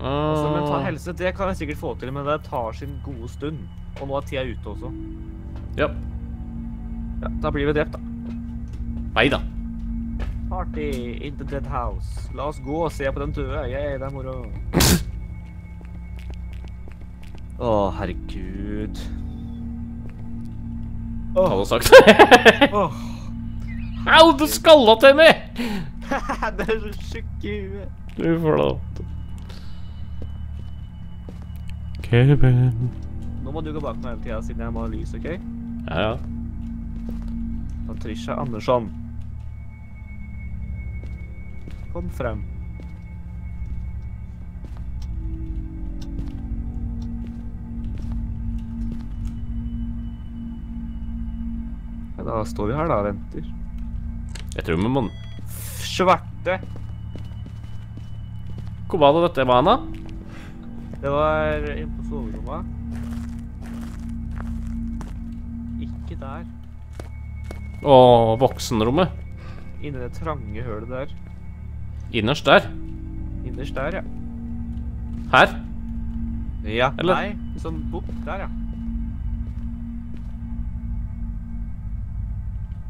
Så mental Uh, helse, det kan jeg sikkert få til, men det tar sin gode stund. Og nå er tida ute også. ja. Ja, da blir vi drept, da. Nei da. Party in the dead house. La oss gå og se på den døde. Yeah, det er moro. Å, herregud. Har Hadde sagt [LAUGHS] åh. Au, du skalla til [LAUGHS] meg! det er så tjukk i huet. Du lov. Kevin. Nå må du gå bak meg hele tida, siden jeg må ha lys, OK? Ja, ja. Patricia Andersson. Kom frem. Ja, da står vi her da og venter. Jeg tror vi må Svarte! Hvor var det dette var, Det var inn på soverommet. Ikke der. Åh, voksenrommet. Inni det trange hølet der. Innerst der. Innerst der, ja. Her. Ja. Eller- Nei, sånn bort der, ja.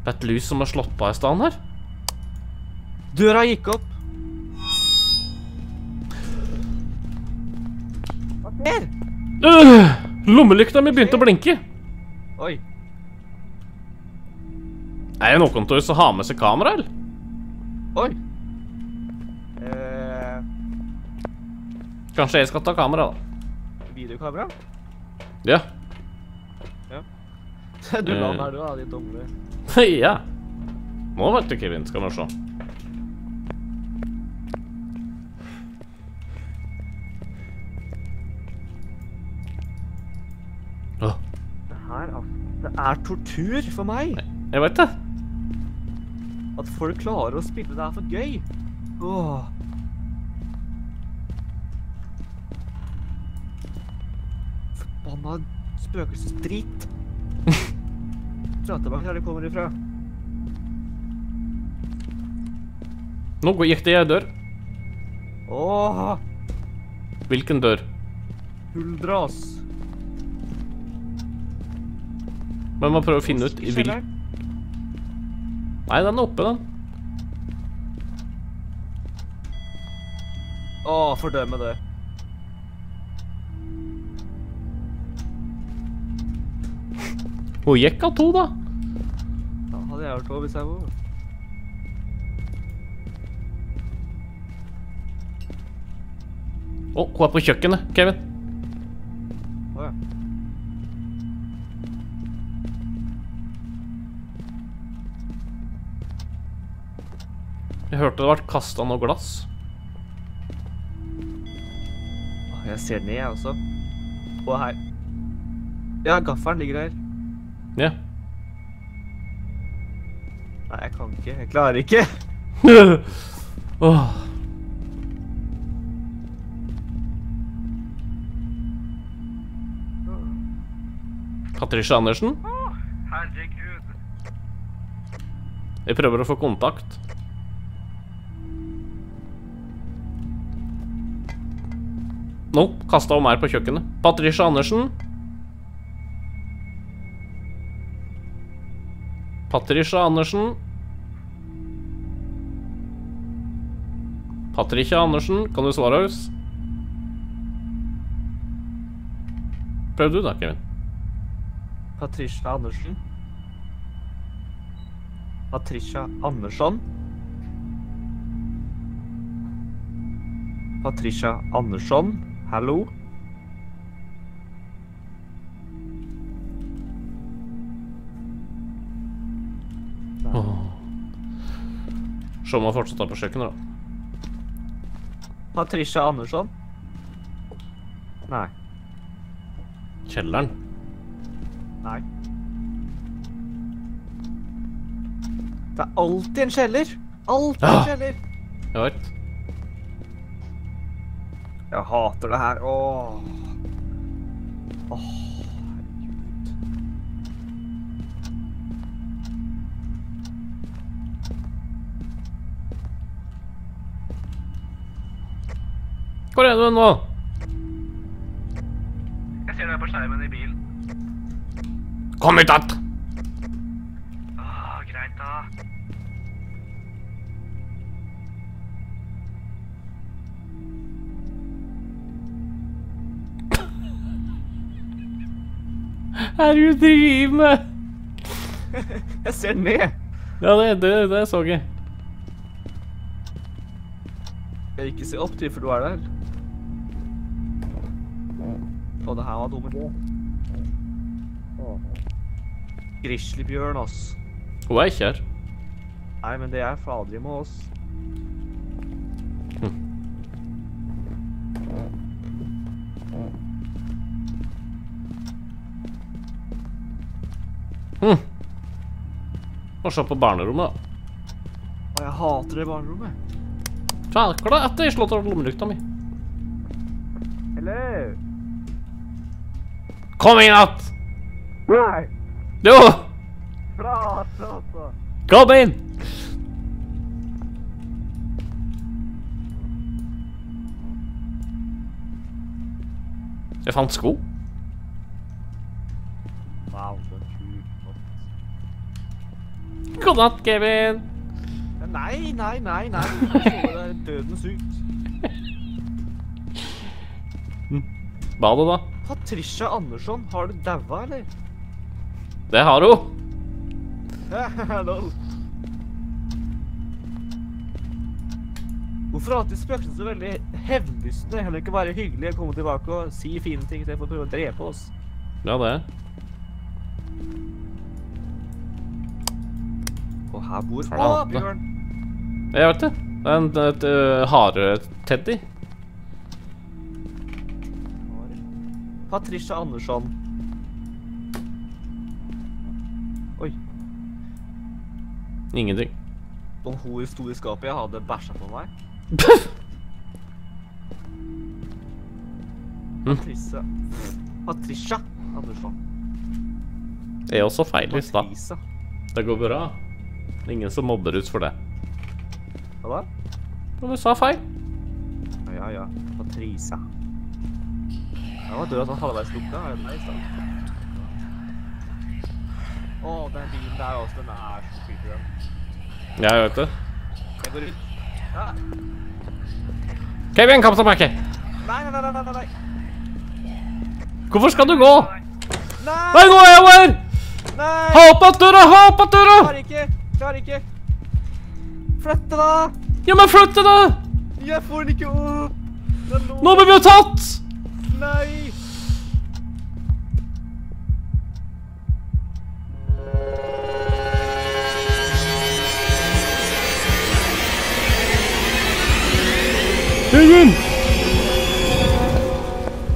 Det er et lys som har slått på i stedet her. Døra gikk opp. Hva skjer? Øh, lommelykta mi begynte å blinke. Oi. Er det noen til å ha med seg kamera, eller? Oi. Kanskje jeg skal ta kamera, da. videokamera? Ja. ja. [LAUGHS] Du la den Eh. her, du, da, ditt unge. [LAUGHS] ja. Nå vet du, Kevin. Skal vi se. Åh, Det her, altså. Det er tortur for meg. jeg vet det. At folk klarer å spille det her for gøy. Åh. Forbanna spøkelsesdrit. Dra [LAUGHS] tilbake der det kommer ifra. Nå gikk det i ei dør. Åh, Hvilken dør? huldras. Men vi må prøve å finne ut I. Nei, den er oppe, den. Å, fordømme det. Hun gikk av to, da. Da hadde jeg vært det hvis jeg var Å, hun er på kjøkkenet, Kevin. Å ja. Jeg hørte det ble kasta noe glass. Jeg ser ned, jeg også. Og her. Ja, gaffelen ligger her. Ja. Nei, jeg kan ikke. Jeg klarer ikke. [LAUGHS] Åh. Patricia Andersen? Herregud. Jeg prøver å få kontakt. Nå kasta hun meg på kjøkkenet. Patricia Andersen? Patricia Andersen? Patricia Andersen, kan du svare oss? Prøv du da, Kevin. Patricia Andersen. Patricia Andersson. Patricia Andersson, hallo? Se om han fortsatt er på kjøkkenet, da. Patricia Andersson? Nei. Kjelleren. Nei. Det er alltid en kjeller. Alltid en Ja. kjeller. Jeg vet. Jeg hater det her. Åh. Åh, Er du nå? Jeg ser deg på skjermen i bilen. Kom ut att! Åh, greit da. Hva er det du driver med? [LAUGHS] Jeg ser ned. Ja, det, det, det så jeg. Jeg ikke se opp til, for du er der. Å, det her var dumme. Grizzlybjørn, ass. Hun er ikke her. Nei, men det er fader med oss. Hm. Og se på barnerommet, da. Og jeg hater det barnerommet. Tverkla etter jeg slått av lommelykta mi. Hello. Kom inn att! Nei. Jo! Bra, altså. Kom inn! Jeg fant sko. Wow, det er sjukt. God natt, Kevin. Nei, nei, nei, nei. Dødens ut. Hva det, da? Patricia Andersson, har du daua, eller? Det har hun. Lol. Hvorfor er alltid spøkelsene så veldig hevnlystne? Heller ikke være å komme tilbake og si fine ting istedenfor å prøve å drepe oss. Ja, det. Og her bor Å, Bjørn! Jeg vet det. Det er en et, uh, hare-teddy. Patricia Andersson. Oi. Ingenting. Om hun sto i skapet, jeg hadde bæsja på meg. [LAUGHS] Patricia Patricia Andersson. Det er også feil i stad. Det går bra. Det er ingen som mobber ut for det. Hva da? Du sa feil. Ja, ja, ja. Patricia. Det var at sånn halvveis lukka. Er det meg i stad? Å, den bilen der også, den er så creepy, den. Jeg vet det. Jeg går ut. Ja. Kevin, kom tilbake! Nei, nei, nei, nei, nei, nei. Hvorfor skal du gå? Nei, Nei, nå er jeg over! nei. Ha opp at døra! Ha opp at døra! Klarer ikke, klarer ikke. Flytte da. Ja, men flytte da! Jeg får den ikke opp. Nå blir vi jo tatt! Nei. Ingen!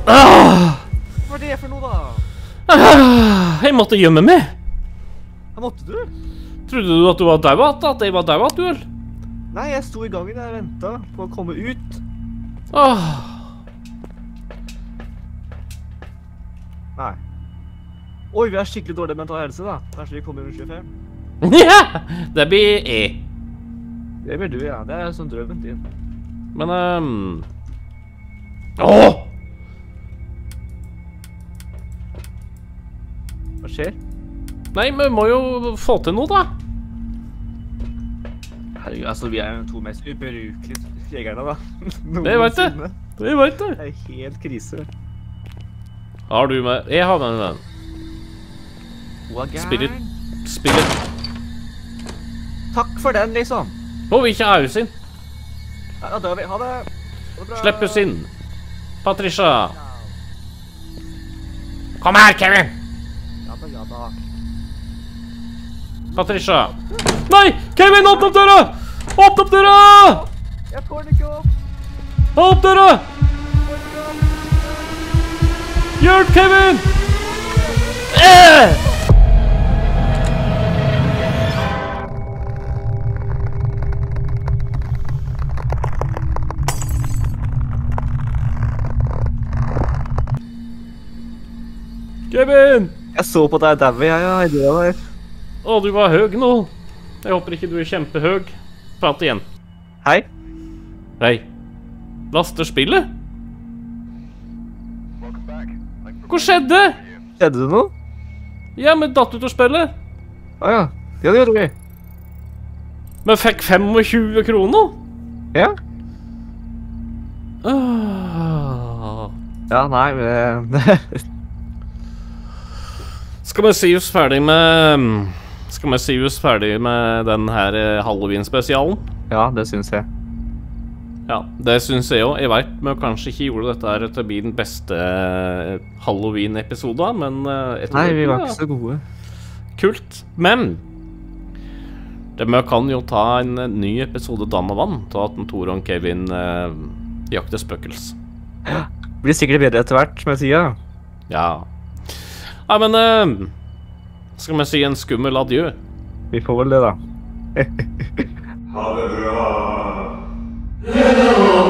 Ah, Hva er det for noe da? ah, jeg måtte gjemme meg. Hva måtte du? Trodde du at du var daua? At jeg var daua, du, eller? Nei, jeg sto i gangen og ventet på å komme ut. Åh. Nei. Oi, vi har skikkelig dårlig mental helse da. Kanskje vi kommer under 25? [LAUGHS] Ja, det blir E. Det blir du, ja. Det er sånn drømmen din. Men ehm Åh! Hva skjer? Nei, vi må jo få til noe, da. Herregud, altså, vi er jo to mest ubrukelige jegerne, da. [LAUGHS] Det vet jeg. Det Jeg veit det. Det er helt krise. Har du med Jeg har med den. Er Spirit. Takk for den, liksom. Må vi ikke aus inn. Ja, da dør vi. Ha det. Ha det. Slipp oss inn. Patricia. Kom her, Kevin. Ja da, ja da. Patricia. Nei! Kevin, åpne opp døra! Åpne opp døra! Jeg får den ikke opp. Åpne opp døra! Hjelp, Kevin! Eh! Kevin! Jeg så på deg daue, jeg, ja. Det var. Å, du var høy nå. Jeg håper ikke du er kjempehøy. Prat igjen. Hei. Hei. Laster spillet? Hva skjedde? Skjedde det noe? Ja, vi datt ut av spillet. Å ja. Ja, det gjorde vi. Vi fikk 25 kroner. Ja? Ah. Ja, nei, men... [LAUGHS] Skal vi si oss ferdig med Skal vi si oss ferdig med den her eh, halloween-spesialen? ja, det syns jeg. Ja, det syns jeg òg. Jeg veit vi kanskje ikke gjorde dette her til å bli den beste eh, halloween-episoden, men eh, jeg tror Nei, vi var ikke så gode. Kult. Men det vi kan jo ta en eh, ny episode Dan og Vann til at Tore og Kevin eh, jakter spøkels. Blir sikkert bedre etter hvert med tida. Ja. Nei, men eh, Skal vi si en skummel adjø? Vi får vel det, da. Ha det bra. Hello.